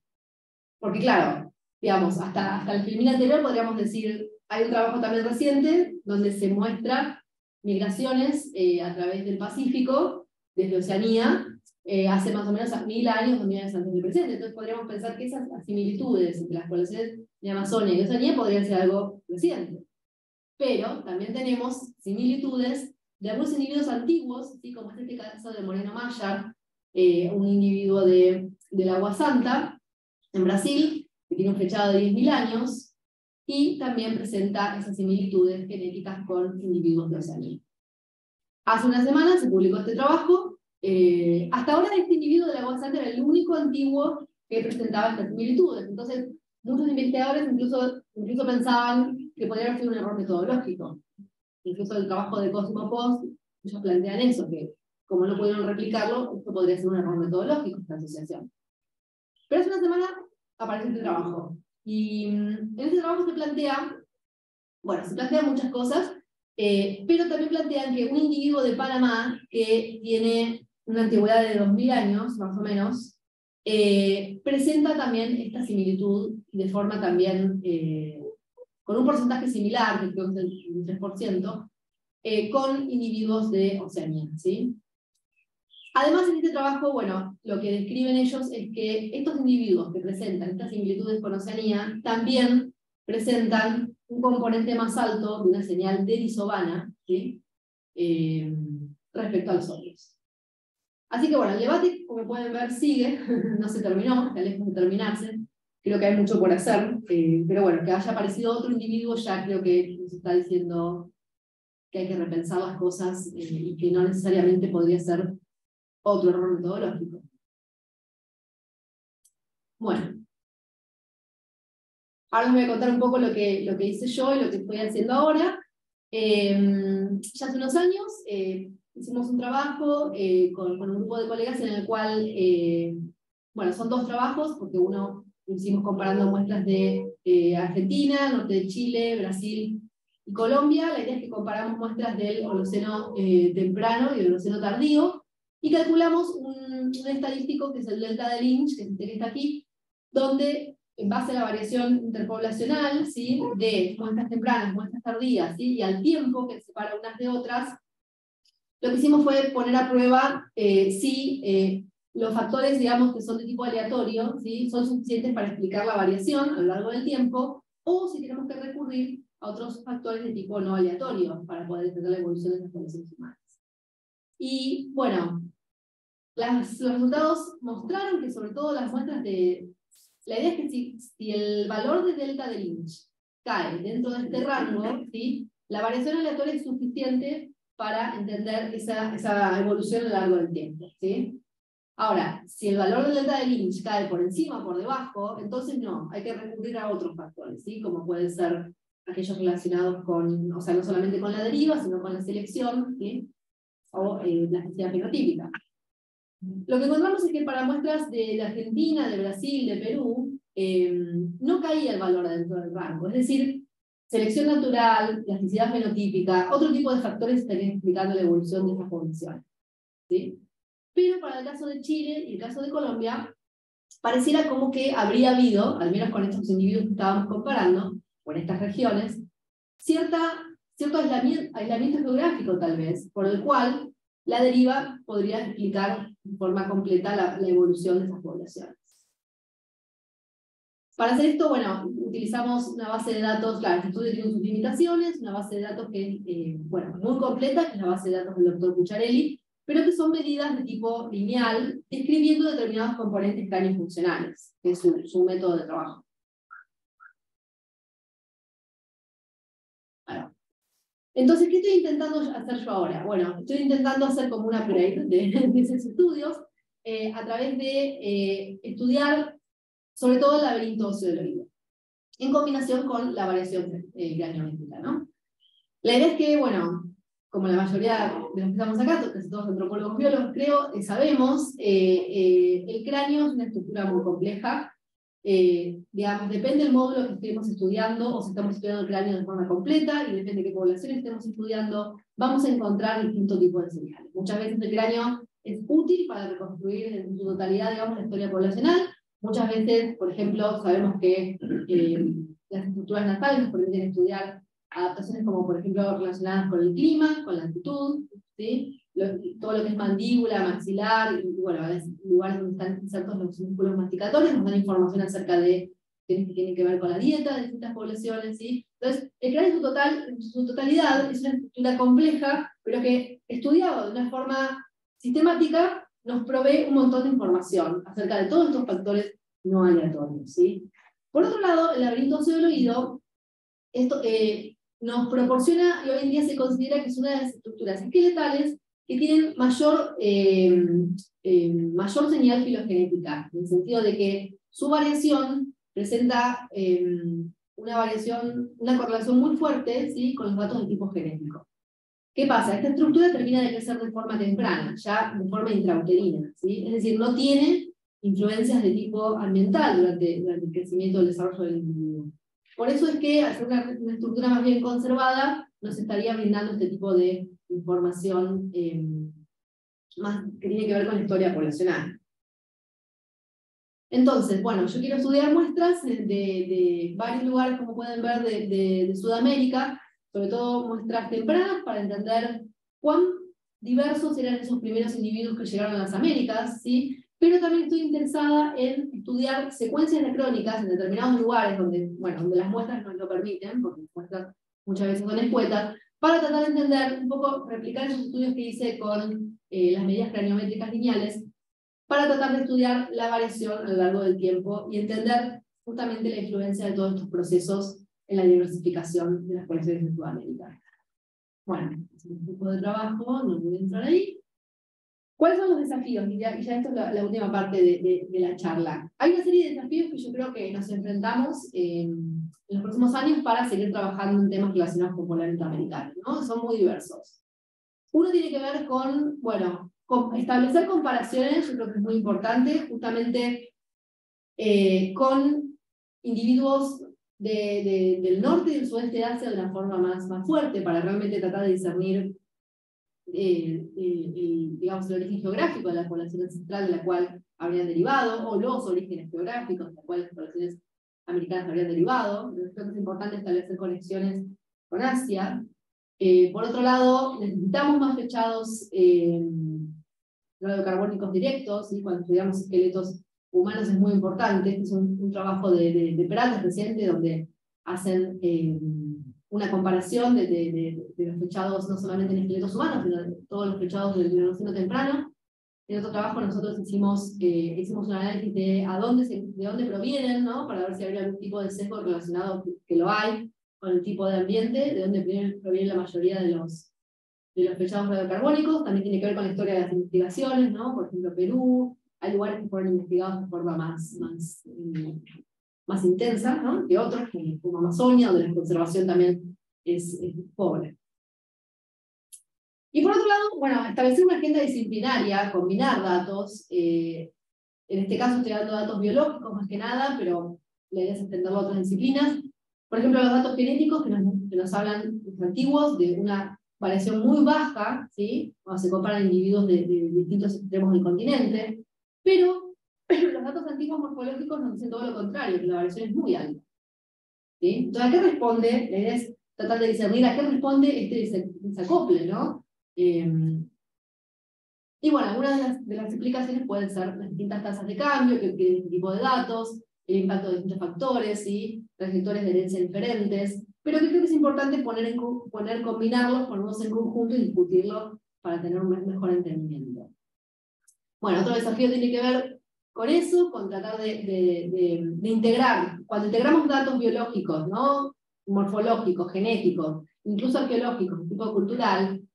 porque claro, digamos, hasta, hasta el filmín anterior podríamos decir, hay un trabajo también reciente donde se muestra migraciones eh, a través del Pacífico, desde Oceanía, eh, hace más o menos mil años, dos mil años antes del presente. Entonces podríamos pensar que esas similitudes entre las poblaciones de Amazonia y Oceanía podrían ser algo reciente pero también tenemos similitudes de algunos individuos antiguos, así como este caso de Moreno Mayar, eh, un individuo de, del Agua Santa, en Brasil, tiene un flechado de 10.000 años, y también presenta esas similitudes genéticas con individuos de Oceanía. Hace unas semanas se publicó este trabajo. Eh, hasta ahora este individuo del Agua Santa era el único antiguo que presentaba estas similitudes. Entonces, muchos investigadores incluso, incluso pensaban que podría haber sido un error metodológico. Incluso el trabajo de Cosmo Post, ellos plantean eso, que como no pudieron replicarlo, esto podría ser un error metodológico, esta asociación. Pero hace una semana aparece este trabajo. Y mm, en este trabajo se plantea, bueno, se plantean muchas cosas, eh, pero también plantean que un individuo de Panamá que tiene una antigüedad de 2000 años, más o menos, eh, presenta también esta similitud de forma también eh, con un porcentaje similar, que creo que es el 3%, eh, con individuos de Oceanía. ¿sí? Además, en este trabajo, bueno, lo que describen ellos es que estos individuos que presentan estas similitudes con Oceanía también presentan un componente más alto de una señal de disobana. Eh, respecto a los otros. Así que bueno, el debate, como pueden ver, sigue, no se terminó, está lejos de terminarse creo que hay mucho por hacer, eh, pero bueno, que haya aparecido otro individuo ya creo que nos está diciendo que hay que repensar las cosas eh, y que no necesariamente podría ser otro error metodológico. Bueno, ahora les voy a contar un poco lo que, lo que hice yo y lo que estoy haciendo ahora. Em, ya hace unos años eh, hicimos un trabajo con, con, un grupo de colegas en el cual, bueno, son dos trabajos, porque uno hicimos comparando muestras de eh, Argentina, norte de Chile, Brasil y Colombia. La idea es que comparamos muestras del Holoceno eh, temprano y del Holoceno tardío y calculamos un, estadístico que es el delta de Lynch, que, está aquí, donde en base a la variación interpoblacional ¿sí? de muestras tempranas, muestras tardías ¿sí? y al tiempo que separa unas de otras, lo que hicimos fue poner a prueba eh, si los factores, digamos, que son de tipo aleatorio, ¿sí? son suficientes para explicar la variación a lo largo del tiempo, o si tenemos que recurrir a otros factores de tipo no aleatorio para poder entender la evolución de las poblaciones humanas. Y bueno, las, los resultados mostraron que sobre todo las muestras de... La idea es que si, si el valor de delta de Lynch cae dentro de este rango, ¿sí? la variación aleatoria es suficiente para entender esa, esa evolución a lo largo del tiempo. ¿sí? Ahora, si el valor del delta de Lynch cae por encima o por debajo, entonces no, hay que recurrir a otros factores, ¿sí? como puede ser aquellos relacionados con, o sea, no solamente con la deriva, sino con la selección, o eh, la necesidad fenotípica. Lo que encontramos es que para muestras de, Argentina, de Brasil, de Perú, eh, no caía el valor dentro del rango. Es decir, selección natural, plasticidad fenotípica, otro tipo de factores estarían explicando la evolución de estas poblaciones. ¿sí? Pero para el caso de Chile y el caso de Colombia, pareciera como que habría habido, al menos con estos individuos que estábamos comparando, o en estas regiones, cierta, cierto aislamiento, aislamiento geográfico tal vez, por el cual la deriva podría explicar de forma completa la, evolución de esas poblaciones. Para hacer esto, bueno, utilizamos una base de datos, claro, el estudio tiene sus limitaciones, una base de datos que es, eh, bueno, muy completa, que es la base de datos del doctor Cucharelli, pero que son medidas de tipo lineal, describiendo determinados componentes funcionales, que es su método de trabajo. Entonces, ¿qué estoy intentando hacer yo ahora? Bueno, estoy intentando hacer como una upgrade de, esos estudios eh, a través de eh, estudiar sobre todo el laberinto oído, en combinación con la variación eh, ¿no? La idea es que, bueno, como la mayoría de los que estamos acá, casi todos antropólogos biólogos, creo, eh, sabemos, eh, el cráneo es una estructura muy compleja, eh, digamos, depende del módulo que estemos estudiando o si estamos estudiando el cráneo de forma completa y depende de qué población estemos estudiando, vamos a encontrar distintos tipos de señales. Muchas veces el cráneo es útil para reconstruir en su totalidad, digamos, la historia poblacional. Muchas veces, por ejemplo, sabemos que eh, las estructuras natales nos permiten estudiar adaptaciones como, por ejemplo, relacionadas con el clima, con la altitud, ¿sí? Todo lo que es mandíbula, maxilar, y bueno, lugares donde están insertos los músculos masticatorios, nos dan información acerca de que tiene que ver con la dieta de distintas poblaciones. ¿sí? Entonces, el cráneo en su, total, en su totalidad es una estructura compleja, pero que estudiado de una forma sistemática nos provee un montón de información acerca de todos estos factores no aleatorios. ¿sí? Por otro lado, el laberinto del oído esto, eh, nos proporciona, y hoy en día se considera que es una de las estructuras esqueletales que tienen mayor, eh, eh, mayor señal filogenética, en el sentido de que su variación presenta eh, una variación, una correlación muy fuerte ¿sí? con los datos de tipo genético. ¿Qué pasa? Esta estructura termina de crecer de forma temprana, ya de forma intrauterina, ¿sí? es decir, no tiene influencias de tipo ambiental durante, durante el crecimiento y el desarrollo del individuo. Por eso es que ser una, una estructura más bien conservada, nos estaría brindando este tipo de información eh, más que tiene que ver con la historia poblacional. Entonces, bueno, yo quiero estudiar muestras de, de varios lugares, como pueden ver, de, de, Sudamérica, sobre todo muestras tempranas, para entender cuán diversos eran esos primeros individuos que llegaron a las Américas, ¿sí? pero también estoy interesada en estudiar secuencias necrónicas en determinados lugares donde, bueno, donde las muestras nos lo permiten, porque las muestras muchas veces son escuetas, para tratar de entender, un poco replicar esos estudios que hice con eh, las medidas craniométricas lineales, para tratar de estudiar la variación a lo largo del tiempo y entender justamente la influencia de todos estos procesos en la diversificación de las poblaciones de Sudamérica. Bueno, es un grupo de trabajo, no voy a entrar ahí. ¿Cuáles son los desafíos? Y ya, esto es la, última parte de, de, la charla. Hay una serie de desafíos que yo creo que nos enfrentamos en los próximos años para seguir trabajando en temas relacionados con polar americano, ¿no? Son muy diversos. Uno tiene que ver con, bueno, establecer comparaciones, yo creo que es muy importante, justamente eh, con individuos de, del norte y del sudeste de Asia de una forma más, más fuerte, para realmente tratar de discernir eh, el, digamos, el origen geográfico de la población ancestral de la cual habrían derivado, o los orígenes geográficos de las cuales las poblaciones americanas habrían derivado. Creo es importante establecer conexiones con Asia. Eh, por otro lado, necesitamos más fechados eh, radiocarbónicos directos, ¿sí? cuando estudiamos esqueletos humanos es muy importante. Este es un, trabajo de, de, de reciente donde hacen eh, una comparación de, de, los fechados no solamente en esqueletos humanos, sino de todos los fechados del Mioceno temprano. En otro trabajo nosotros hicimos, eh, hicimos un análisis de, a dónde de dónde provienen, ¿no? para ver si había algún tipo de sesgo relacionado, que lo hay, con el tipo de ambiente, de dónde proviene, la mayoría de los, de los fechados radiocarbónicos. También tiene que ver con la historia de las investigaciones, ¿no? por ejemplo Perú, hay lugares que fueron investigados de forma más, más más intensa ¿no? que otros, como, Amazonia, donde la conservación también es, pobre. Y por otro lado, bueno, establecer una agenda disciplinaria, combinar datos, eh, en este caso estoy dando datos biológicos más que nada, pero la idea es extenderlo a otras disciplinas. Por ejemplo, los datos genéticos que nos, que nos hablan los antiguos de una variación muy baja, ¿sí? cuando se comparan individuos de, distintos extremos del continente, pero, pero, los datos antiguos morfológicos nos dicen todo lo contrario, que la variación es muy alta. ¿sí? Entonces, ¿a qué responde? La idea es tratar de discernir a qué responde este desacople, ¿no? Em, y bueno, algunas de las, de explicaciones pueden ser las distintas tasas de cambio que este tipo de datos, el impacto de distintos factores, ¿sí? trayectorias de herencia diferentes, pero creo que es importante poner, poner combinarlos, ponerlos en conjunto y discutirlo para tener un mejor entendimiento. Bueno, otro desafío tiene que ver con eso, con tratar de, de, de, integrar, cuando integramos datos biológicos, ¿no? morfológicos, genéticos, incluso arqueológicos, tipo cultural,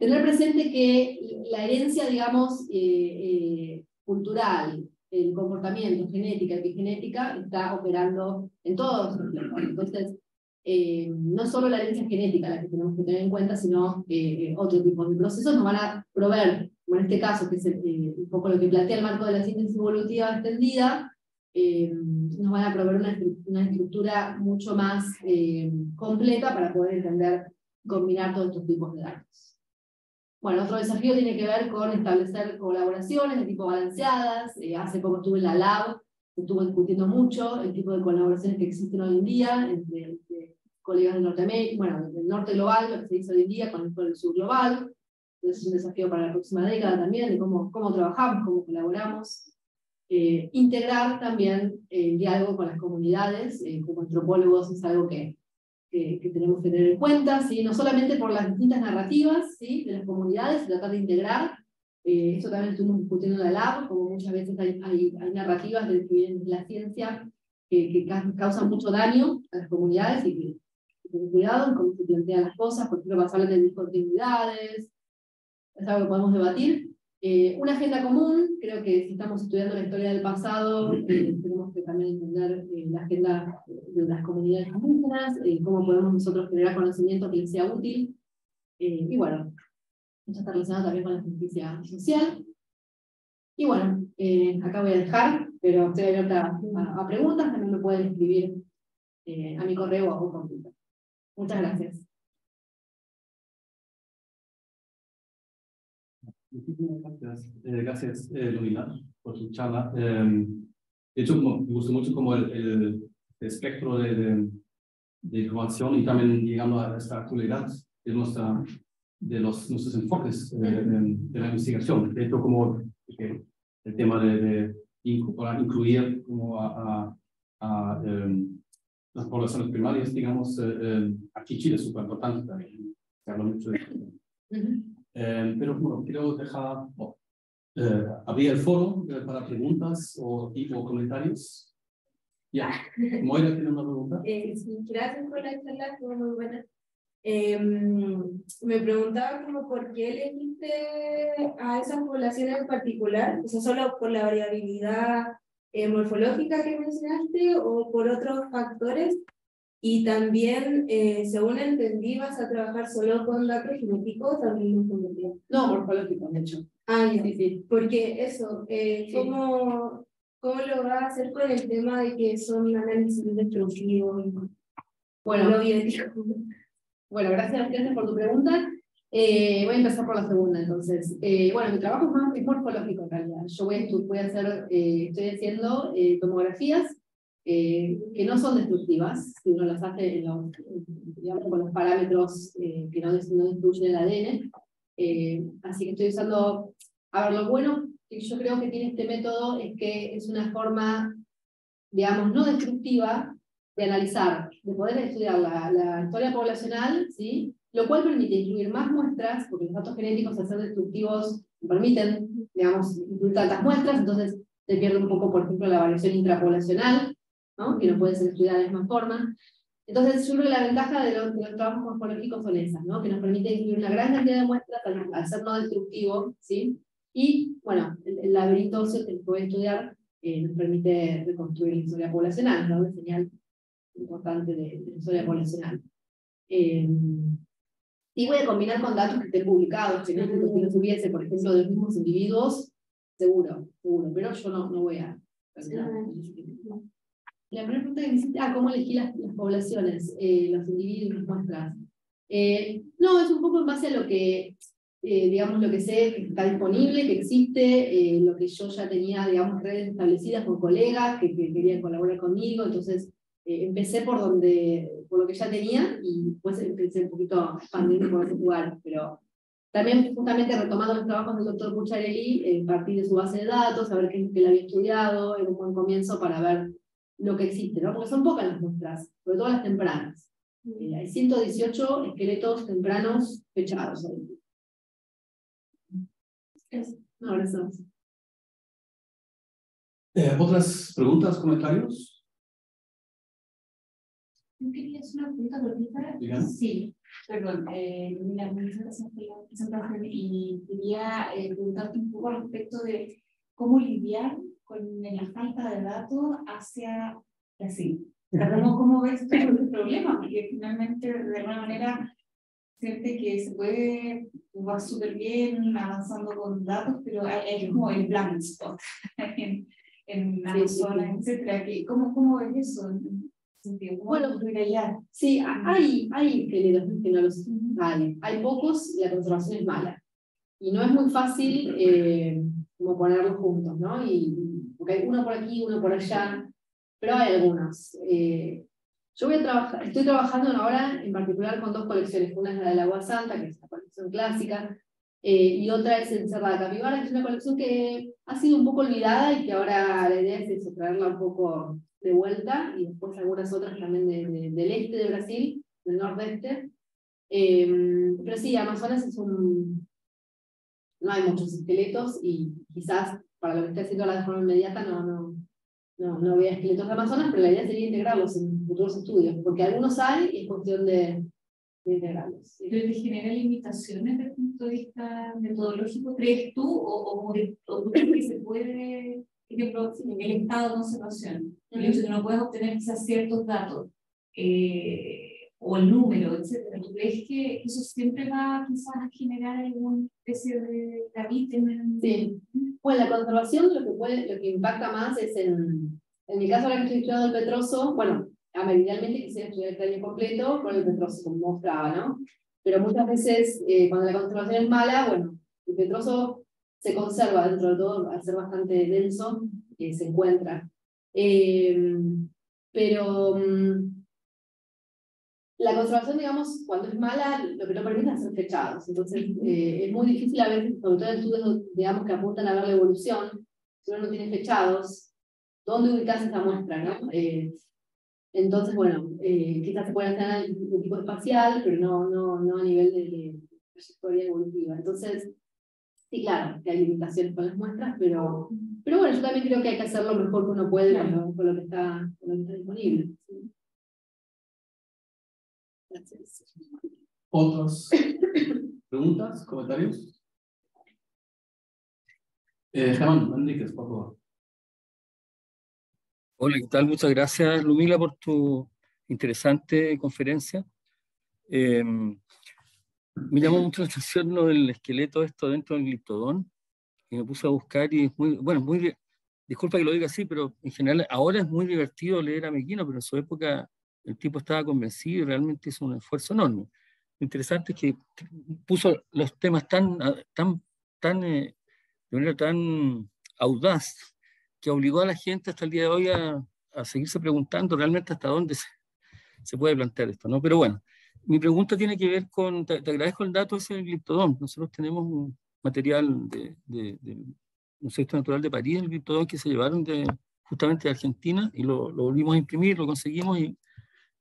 tener presente que la herencia, digamos, eh, eh, cultural, el comportamiento, genética, epigenética, está operando en todos los planos. Entonces, eh, no solo la herencia genética la que tenemos que tener en cuenta, sino otro tipo de procesos nos van a proveer, como en este caso, que es un poco lo que plantea el marco de la síntesis evolutiva extendida, nos van a proveer una, una estructura mucho más completa para poder entender combinar todos estos tipos de datos. Bueno, otro desafío tiene que ver con establecer colaboraciones de tipo balanceadas. Eh, hace poco estuve en la lab, estuvo discutiendo mucho el tipo de colaboraciones que existen hoy en día entre, colegas del Norteamérica, bueno, del norte global, lo que se dice hoy en día con el, sur global. Entonces es un desafío para la próxima década también, de cómo, cómo trabajamos, cómo colaboramos. Eh, integrar también el diálogo con las comunidades, eh, como antropólogos es algo que que, tenemos que tener en cuenta, ¿sí? no solamente por las distintas narrativas ¿sí? de las comunidades, tratar de integrar, eh, esto también estuvimos discutiendo en la lab, como muchas veces hay, hay, narrativas de, la ciencia que, que, causan mucho daño a las comunidades y que, tener cuidado en cómo se plantean las cosas, por ejemplo, vas a hablar de discontinuidades, es algo que podemos debatir, eh, una agenda común, creo que si estamos estudiando la historia del pasado, eh, tenemos que también entender eh, la agenda de las comunidades indígenas, cómo podemos nosotros generar conocimiento que les sea útil. y bueno, esto está relacionado también con la justicia social. Y bueno, acá voy a dejar, pero estoy abierta a, a preguntas, también me pueden escribir a mi correo o a computer. Muchas gracias. Muchísimas gracias. Eh, gracias, eh, por su charla. Eh, de hecho, me gustó mucho como el, el, espectro de, de, información y también llegando a esta actualidad de, nuestra, de los, nuestros enfoques eh, de, la investigación. De hecho, como el tema de, incluir como a, a, em, las poblaciones primarias, digamos, eh, aquí Chile es súper importante también. Se habla mucho de. Eh, pero bueno, quiero dejar, eh, abrir el foro eh, para preguntas o, o comentarios. Ya, Moira tiene una pregunta. sí, gracias por la charla, fue muy buena. Em, me preguntaba como por qué elegiste a esas poblaciones en particular, o sea, solo por la variabilidad morfológica que mencionaste o por otros factores y también, eh, según entendí, vas a trabajar solo con datos genéticos, también No, morfológicos, de hecho. Ah, sí, sí. Porque eso, eh, ¿cómo, ¿cómo lo vas a hacer con el tema de que son análisis destructivos? Bueno, bueno, gracias, gracias por tu pregunta. Eh, voy a empezar por la segunda, entonces. Eh, bueno, mi trabajo es, más, es morfológico en realidad. Yo voy a, voy a hacer, eh, estoy haciendo tomografías eh, que no son destructivas, si uno las hace digamos, con los parámetros eh, que no, no, destruyen el ADN. Eh, así que estoy usando, a ver, lo bueno que yo creo que tiene este método es que es una forma, digamos, no destructiva de analizar, de poder estudiar la, la historia poblacional, ¿sí? lo cual permite incluir más muestras, porque los datos genéticos al ser destructivos permiten, digamos, incluir tantas muestras, entonces se pierde un poco, por ejemplo, la variación intrapoblacional, que no puede ser estudiada de la misma forma. Entonces, yo creo que la ventaja de los, trabajos morfológicos son esas, ¿no? que nos permite incluir una gran cantidad de muestras al, ser no destructivo, ¿sí? y bueno, el, laberinto óseo que a estudiar eh, nos permite reconstruir la historia poblacional, ¿no? una señal importante de, la historia poblacional. Eh, y voy a combinar con datos que estén publicados, que no, no tuviese, por ejemplo, de los mismos individuos, seguro, seguro, pero yo no, no voy a... La primera pregunta que me hiciste, ah, ¿cómo elegí las, las poblaciones, eh, los individuos, las muestras? Eh, no, es un poco en base a lo que, eh, digamos, lo que sé que está disponible, que existe, lo que yo ya tenía, digamos, redes establecidas con colegas que, que querían colaborar conmigo, entonces empecé por donde, por lo que ya tenía y después empecé un poquito a expandirme por ese lugar, pero también justamente retomando los trabajos del doctor Pucharelli, eh, partir de su base de datos, saber qué es lo que él había estudiado, era un buen comienzo para ver lo que existe, ¿no? porque son pocas las muestras, sobre todo las tempranas. Eh, hay 118 esqueletos tempranos fechados. No, gracias. Eh, ¿Otras preguntas, comentarios? Yo quería hacer una pregunta cortita. Sí, perdón. Eh, mira, muchas gracias por la presentación y quería eh, preguntarte un poco al respecto de cómo lidiar con la falta de datos hacia así. ¿Cómo, ¿Cómo ves tú el problema? Porque finalmente, de alguna manera, siente que se puede, va súper bien avanzando con datos, pero hay, como el blind spot en, en Amazonas, etcétera. ¿Cómo, ¿Cómo ves eso? Bueno, sí, hay, hay esqueletos que no los hay. Hay pocos y la conservación es mala. Y no es muy fácil eh, como ponerlos juntos, ¿no? Y, hay uno por aquí, uno por allá, pero hay algunos. Eh, yo voy a trabajar, estoy trabajando ahora en particular con dos colecciones. Una es la del Agua Santa, que es la colección clásica, eh, y otra es en Cerrada Capibara, que es una colección que ha sido un poco olvidada y que ahora la idea es traerla un poco de vuelta, y después algunas otras también de, del este de Brasil, del nordeste. Eh, pero sí, Amazonas es un... No hay muchos esqueletos y quizás para lo que esté haciendo de forma inmediata no, no, no, no había esqueletos de Amazonas, pero la idea sería integrarlos en futuros estudios, porque algunos hay y es cuestión de, de integrarlos. ¿Pero te genera limitaciones desde el punto de vista metodológico, crees tú, o, o, o tú crees que se puede ejemplo, el estado de conservación, el hecho de que no puedes obtener quizás ciertos datos, eh, o el número, etc. ¿Tú crees que eso siempre va quizás a generar alguna especie de gavite? Sí. Bueno, la conservación lo que, puede, lo que impacta más es en, en mi caso ahora que estoy estudiando el petroso, bueno, ameridialmente quisiera estudiar el año completo con el petroso, como mostraba, ¿no? Pero muchas veces, eh, cuando la conservación es mala, bueno, el petroso se conserva dentro de todo, al ser bastante denso, que se encuentra. Eh, pero mm, la conservación, digamos, cuando es mala, lo que no permite es hacer fechados. Entonces, eh, es muy difícil a veces, sobre todo en estudios, digamos, que apuntan a ver la evolución, si uno no tiene fechados, ¿dónde ubicarse esa muestra? ¿no? Eh, entonces, bueno, quizás se puede hacer un tipo espacial, pero no, no, no a nivel de, de trayectoria evolutiva. Entonces, Sí, claro, que hay limitaciones con las muestras, pero, pero bueno, yo también creo que hay que hacer lo mejor que uno puede con, lo, que está, con lo que está disponible. Gracias. ¿Otras preguntas, comentarios? Eh, Germán Enríquez, por favor. Hola, ¿qué tal? Muchas gracias, Lumila, por tu interesante conferencia. Eh, me llamó mucho la atención lo del esqueleto esto dentro del gliptodón, y me puse a buscar y es muy, bueno, muy, disculpa que lo diga así, pero en general ahora es muy divertido leer a Mequino, pero en su época el tipo estaba convencido y realmente hizo un esfuerzo enorme. Lo interesante es que puso los temas tan, tan, tan, eh, de manera tan audaz que obligó a la gente hasta el día de hoy a, a seguirse preguntando realmente hasta dónde se, se puede plantear esto, ¿no? Pero bueno, mi pregunta tiene que ver con, te, agradezco el dato ese del gliptodón. Nosotros tenemos un material de, de, un Centro Natural de París, el gliptodón que se llevaron de, justamente de Argentina y lo, lo, volvimos a imprimir, lo conseguimos y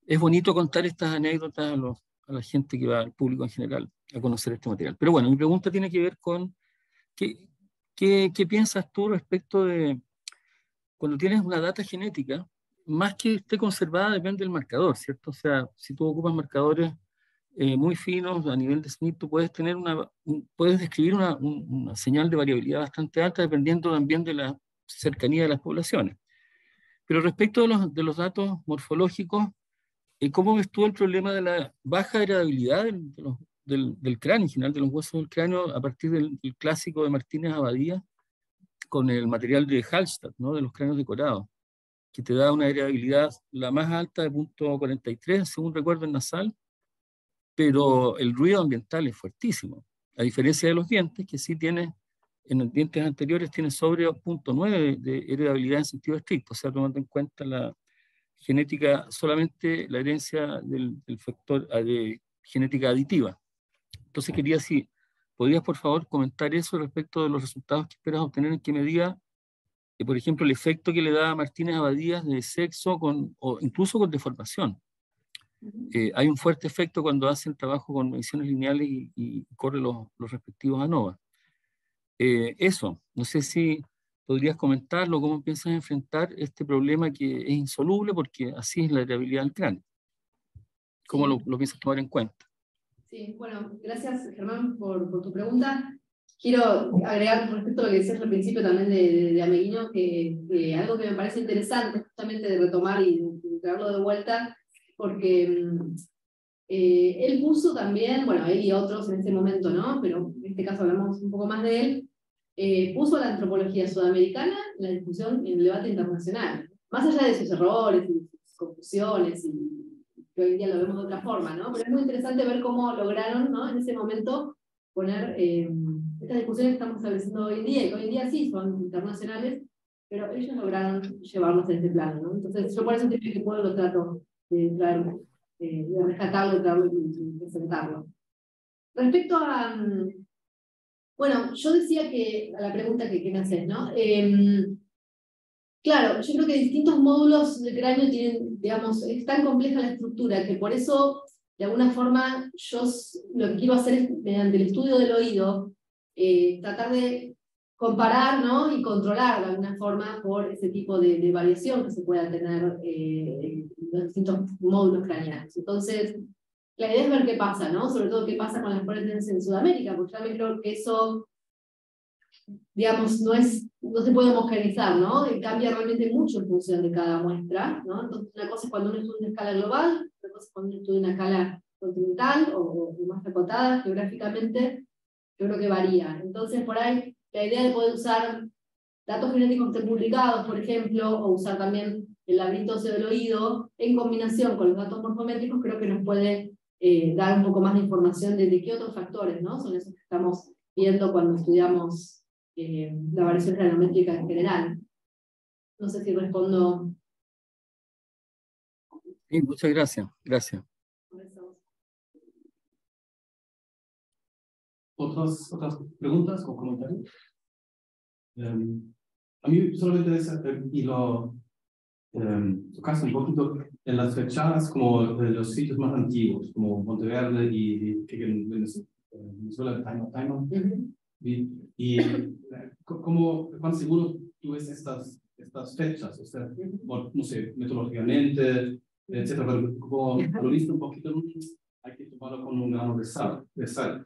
es bonito contar estas anécdotas a, a la gente que va, al público en general, a conocer este material. Pero bueno, mi pregunta tiene que ver con qué, qué, qué piensas tú respecto de cuando tienes una data genética más que esté conservada depende del marcador, ¿cierto? O sea, si tú ocupas marcadores eh, muy finos a nivel de Smith, tú puedes tener una, puedes describir una, una, señal de variabilidad bastante alta dependiendo también de la cercanía de las poblaciones. Pero respecto de los, de los datos morfológicos, ¿cómo ves tú el problema de la baja heredabilidad del, del, cráneo, en general de los huesos del cráneo, a partir del, clásico de Martínez Abadía, con el material de Hallstatt, ¿no? de los cráneos decorados, que te da una heredabilidad la más alta de punto 43, según recuerdo en nasal, pero el ruido ambiental es fuertísimo, a diferencia de los dientes, que sí tiene, en los dientes anteriores tiene sobre 0.9 de heredabilidad en sentido estricto, o sea, tomando en cuenta la, genética, solamente la herencia del, factor ah, de genética aditiva. Entonces quería si podrías por favor comentar eso respecto de los resultados que esperas obtener, en qué medida, eh, por ejemplo, el efecto que le da a Martínez Abadías de sexo con, o incluso con deformación. Eh, hay un fuerte efecto cuando hacen trabajo con mediciones lineales y, y corre los, los respectivos ANOVA. Eh, eso, no sé si ¿Podrías comentarlo? ¿Cómo piensas enfrentar este problema que es insoluble porque así es la heredabilidad del cráneo? ¿Cómo lo, lo, piensas tomar en cuenta? Sí, bueno, gracias Germán por, por, tu pregunta. Quiero agregar respecto a lo que decías al principio también de, de, Ameguino, que, algo que me parece interesante justamente de retomar y de traerlo de vuelta, porque mm, eh, él puso también, bueno, él y otros en este momento, ¿no? Pero en este caso hablamos un poco más de él, eh, puso la antropología sudamericana en la discusión, en el debate internacional. Más allá de sus errores y sus confusiones, y que hoy en día lo vemos de otra forma, ¿no? Pero es muy interesante ver cómo lograron, ¿no? En ese momento poner eh, estas discusiones que estamos estableciendo hoy en día, y que hoy en día sí son internacionales, pero ellos lograron llevarlos a este plano, ¿no? Entonces, yo por eso te que puedo lo trato de traer, eh, de rescatarlo, de traerlo presentarlo. Respecto a, mm, bueno, yo decía que, a la pregunta que, me haces, ¿no? Em, claro, yo creo que distintos módulos de cráneo tienen, digamos, es tan compleja la estructura que por eso, de alguna forma, yo lo que quiero hacer es, mediante el estudio del oído, eh, tratar de comparar ¿no? y controlar de alguna forma por ese tipo de, variación que se pueda tener eh, en los distintos módulos craneales. Entonces, la idea es ver qué pasa, ¿no? Sobre todo qué pasa con las poblaciones en Sudamérica, porque también creo que eso, digamos, no, es, no se puede homogeneizar, ¿no? cambia realmente mucho en función de cada muestra, ¿no? Entonces, una cosa es cuando uno estudia una escala global, otra cosa es cuando uno estudia una escala continental o, más acotada geográficamente, yo creo que varía. Entonces, por ahí, la idea de poder usar datos genéticos publicados, por ejemplo, o usar también el laberinto del oído en combinación con los datos morfométricos, creo que nos puede eh, dar un poco más de información de, qué otros factores ¿no? son esos que estamos viendo cuando estudiamos eh, la variación granulométrica en general. No sé si respondo. Sí, muchas gracias. Gracias. ¿Otras, otras preguntas o comentarios? Um, a mí solamente es, y lo, um, tocaste un poquito en las fechadas como de los sitios más antiguos, como Monteverde y, y en Venezuela, Taima, Taima. Y, y ¿cómo, ¿cuán seguro tú ves estas, estas fechas? O sea, no sé, metodológicamente, etcétera, pero como lo viste un poquito, hay que tomarlo con un grano de sal. De sal.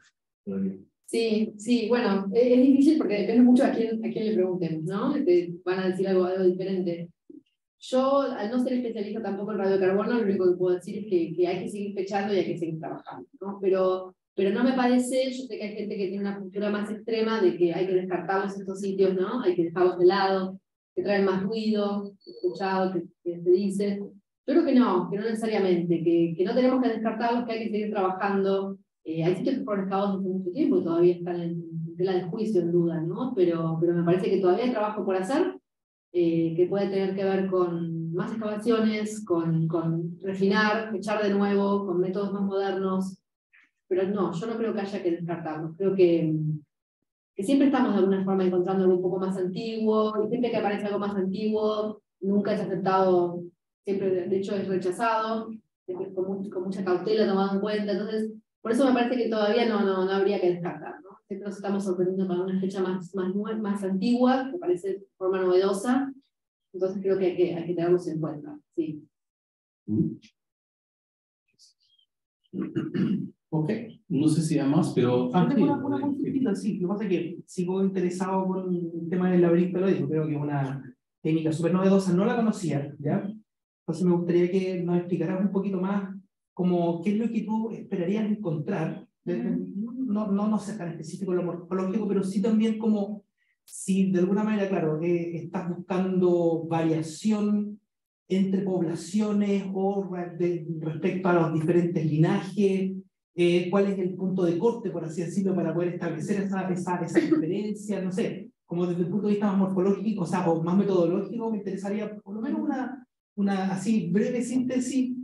Sí, sí, bueno, es, difícil porque depende mucho a quién, a quién le preguntemos, ¿no? Te van a decir algo, algo diferente. Yo, al no ser especialista tampoco en radiocarbono, lo único que puedo decir es que, que, hay que seguir fechando y hay que seguir trabajando. ¿no? Pero, pero no me parece, yo sé que hay gente que tiene una postura más extrema de que hay que descartarlos estos sitios, ¿no? hay que dejarlos de lado, que traen más ruido, escuchado, que, se dice. Yo creo que no, que no necesariamente, que, que no tenemos que descartarlos, que hay que seguir trabajando. Eh, hay sitios que fueron excavados hace mucho tiempo y todavía están en tela de juicio, en duda, ¿no? pero, pero me parece que todavía hay trabajo por hacer eh, que puede tener que ver con más excavaciones, con, con refinar, echar de nuevo, con métodos más modernos. Pero no, yo no creo que haya que descartarlos. Creo que, que siempre estamos de alguna forma encontrando algo un poco más antiguo, y siempre que aparece algo más antiguo, nunca es aceptado, siempre de hecho es rechazado, con, con mucha cautela tomado en cuenta. Entonces, por eso me parece que todavía no, no, no habría que descartar. ¿no? Siempre nos estamos sorprendiendo con una fecha más, más, más antigua, que parece de forma novedosa. Entonces creo que hay que, hay que tenerlos en cuenta. Sí. Ok, no sé si hay más, pero... Ah, tengo una, una consultita, sí. Lo que pasa es que sigo interesado con el tema del laberinto melódico. Creo que es una técnica súper novedosa. No la conocía, ¿ya? Entonces me gustaría que nos explicaras un poquito más como qué es lo que tú esperarías encontrar. No, no, no sé tan específico lo morfológico, pero sí también como si de alguna manera, claro, estás buscando variación entre poblaciones o respecto a los diferentes linajes, eh, cuál es el punto de corte, por así decirlo, para poder establecer esa, esa, esa diferencia, no sé, como desde el punto de vista más morfológico, o sea, o más metodológico, me interesaría por lo menos una, una así breve síntesis,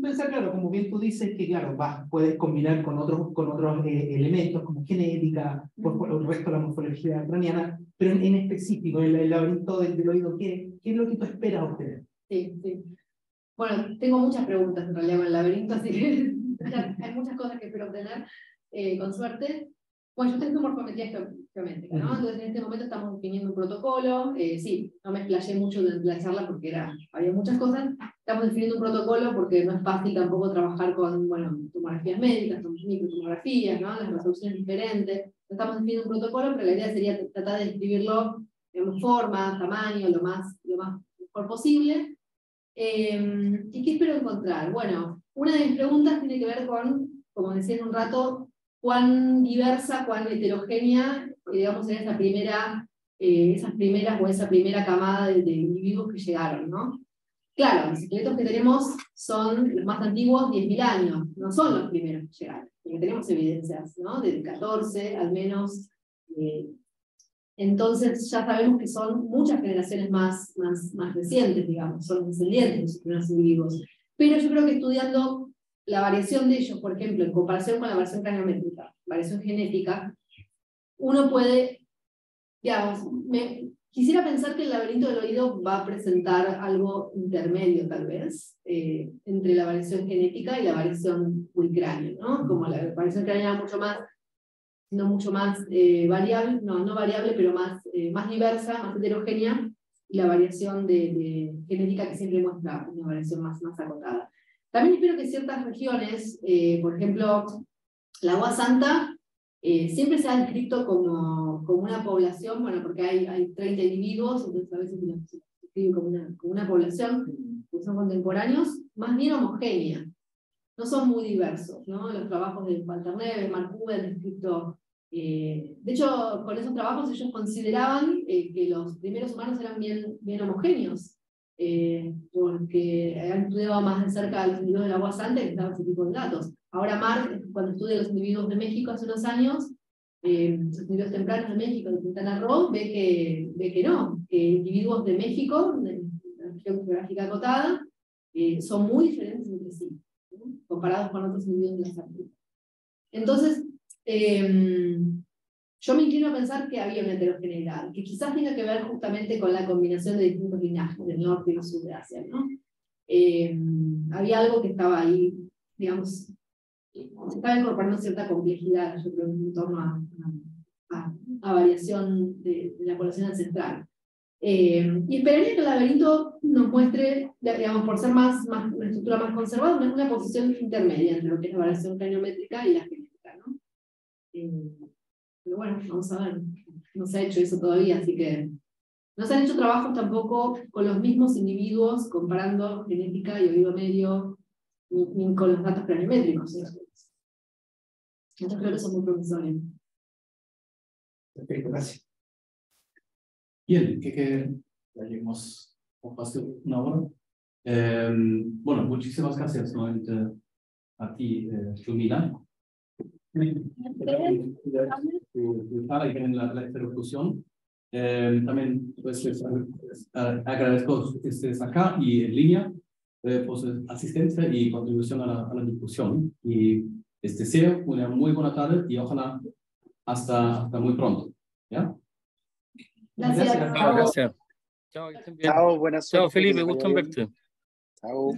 pensar, claro, como bien tú dices, que claro, vas, puedes combinar con otros, con otros eh, elementos como genética, por, por, el resto de la morfología craniana, pero en, en específico, en el, laberinto del, del, oído, ¿qué, ¿qué es lo que tú esperas obtener? Sí, sí. Bueno, tengo muchas preguntas en realidad con el laberinto, así que hay muchas cosas que espero obtener, eh, con suerte. Bueno, yo tengo morfometría geométrica, ¿no? Entonces en este momento estamos definiendo un protocolo. Eh, sí, no me explayé mucho durante la charla porque era, había muchas cosas. Estamos definiendo un protocolo porque no es fácil tampoco trabajar con, bueno, tomografías médicas, microtomografías, ¿no? Las resoluciones diferentes. Estamos definiendo un protocolo, pero la idea sería tratar de describirlo en forma, tamaño, lo más, lo más mejor posible. Eh, ¿Y qué espero encontrar? Bueno, una de mis preguntas tiene que ver con, como decía en un rato, cuán diversa, cuán heterogénea, digamos, en esa primera, eh, esas primeras o esa primera camada de, de, individuos que llegaron, ¿no? Claro, los esqueletos que tenemos son los más antiguos, 10.000 años, no son los primeros que llegaron, porque tenemos evidencias, ¿no? Del 14 al menos. Eh, entonces ya sabemos que son muchas generaciones más, más, más recientes, digamos, son descendientes de los primeros individuos. Pero yo creo que estudiando la variación de ellos, por ejemplo, en comparación con la variación craniométrica, variación genética, uno puede, digamos, me, quisiera pensar que el laberinto del oído va a presentar algo intermedio, tal vez, eh, entre la variación genética y la variación pulcráneo, ¿no? Como la variación craneal mucho más, no mucho más eh, variable, no, no variable, pero más, eh, más diversa, más heterogénea, y la variación de, de, genética que siempre muestra una variación más, más acotada. También espero que ciertas regiones, eh, por ejemplo, la Agua Santa, eh, siempre se ha descrito como, como una población, bueno, porque hay, hay 30 individuos, entonces a veces se describe como una, como una población, que son contemporáneos, más bien homogénea. No son muy diversos, ¿no? Los trabajos de Walter Neves, Mark han descrito eh, de hecho, con esos trabajos ellos consideraban que los primeros humanos eran bien, bien homogéneos, eh, porque han estudiado más de cerca los individuos de la agua santa y estaban ese tipo de datos. Ahora Mark, cuando estudia los individuos de México hace unos años, los individuos tempranos de México, de Quintana Roo, ve que, ve que no, que individuos de México, de la región geográfica acotada, son muy diferentes entre sí, ¿no? comparados con otros individuos de la Américas. Entonces, eh, yo me inclino a pensar que había una heterogeneidad, que quizás tenga que ver justamente con la combinación de distintos linajes del norte y del sur de Asia. ¿no? Eh, había algo que estaba ahí, digamos, se estaba incorporando cierta complejidad, yo creo, en torno a, a, a variación de, de, la población ancestral. Eh, y esperaría que el laberinto nos muestre, digamos, por ser más, más una estructura más conservada, una, una posición intermedia entre lo que es la variación craniométrica y la genética. ¿no? Eh, pero bueno, vamos a ver, no se ha hecho eso todavía, así que no se han hecho trabajos tampoco con los mismos individuos comparando genética y oído medio ni, con los datos planimétricos. Entonces creo que son muy. Perfecto, gracias. Bien, que, que ya llegamos a una hora. Eh, bueno, muchísimas gracias nuevamente a ti, eh, y en la, la interlocución. Eh, también pues, les, agradezco que estés acá y en línea eh, por su asistencia y contribución a la, a la discusión. Y les deseo una muy buena tarde y ojalá hasta, hasta muy pronto. ¿ya? Gracias. Gracias. Chao, Chao, buenas Chao, Felipe, gusto en verte. Chao.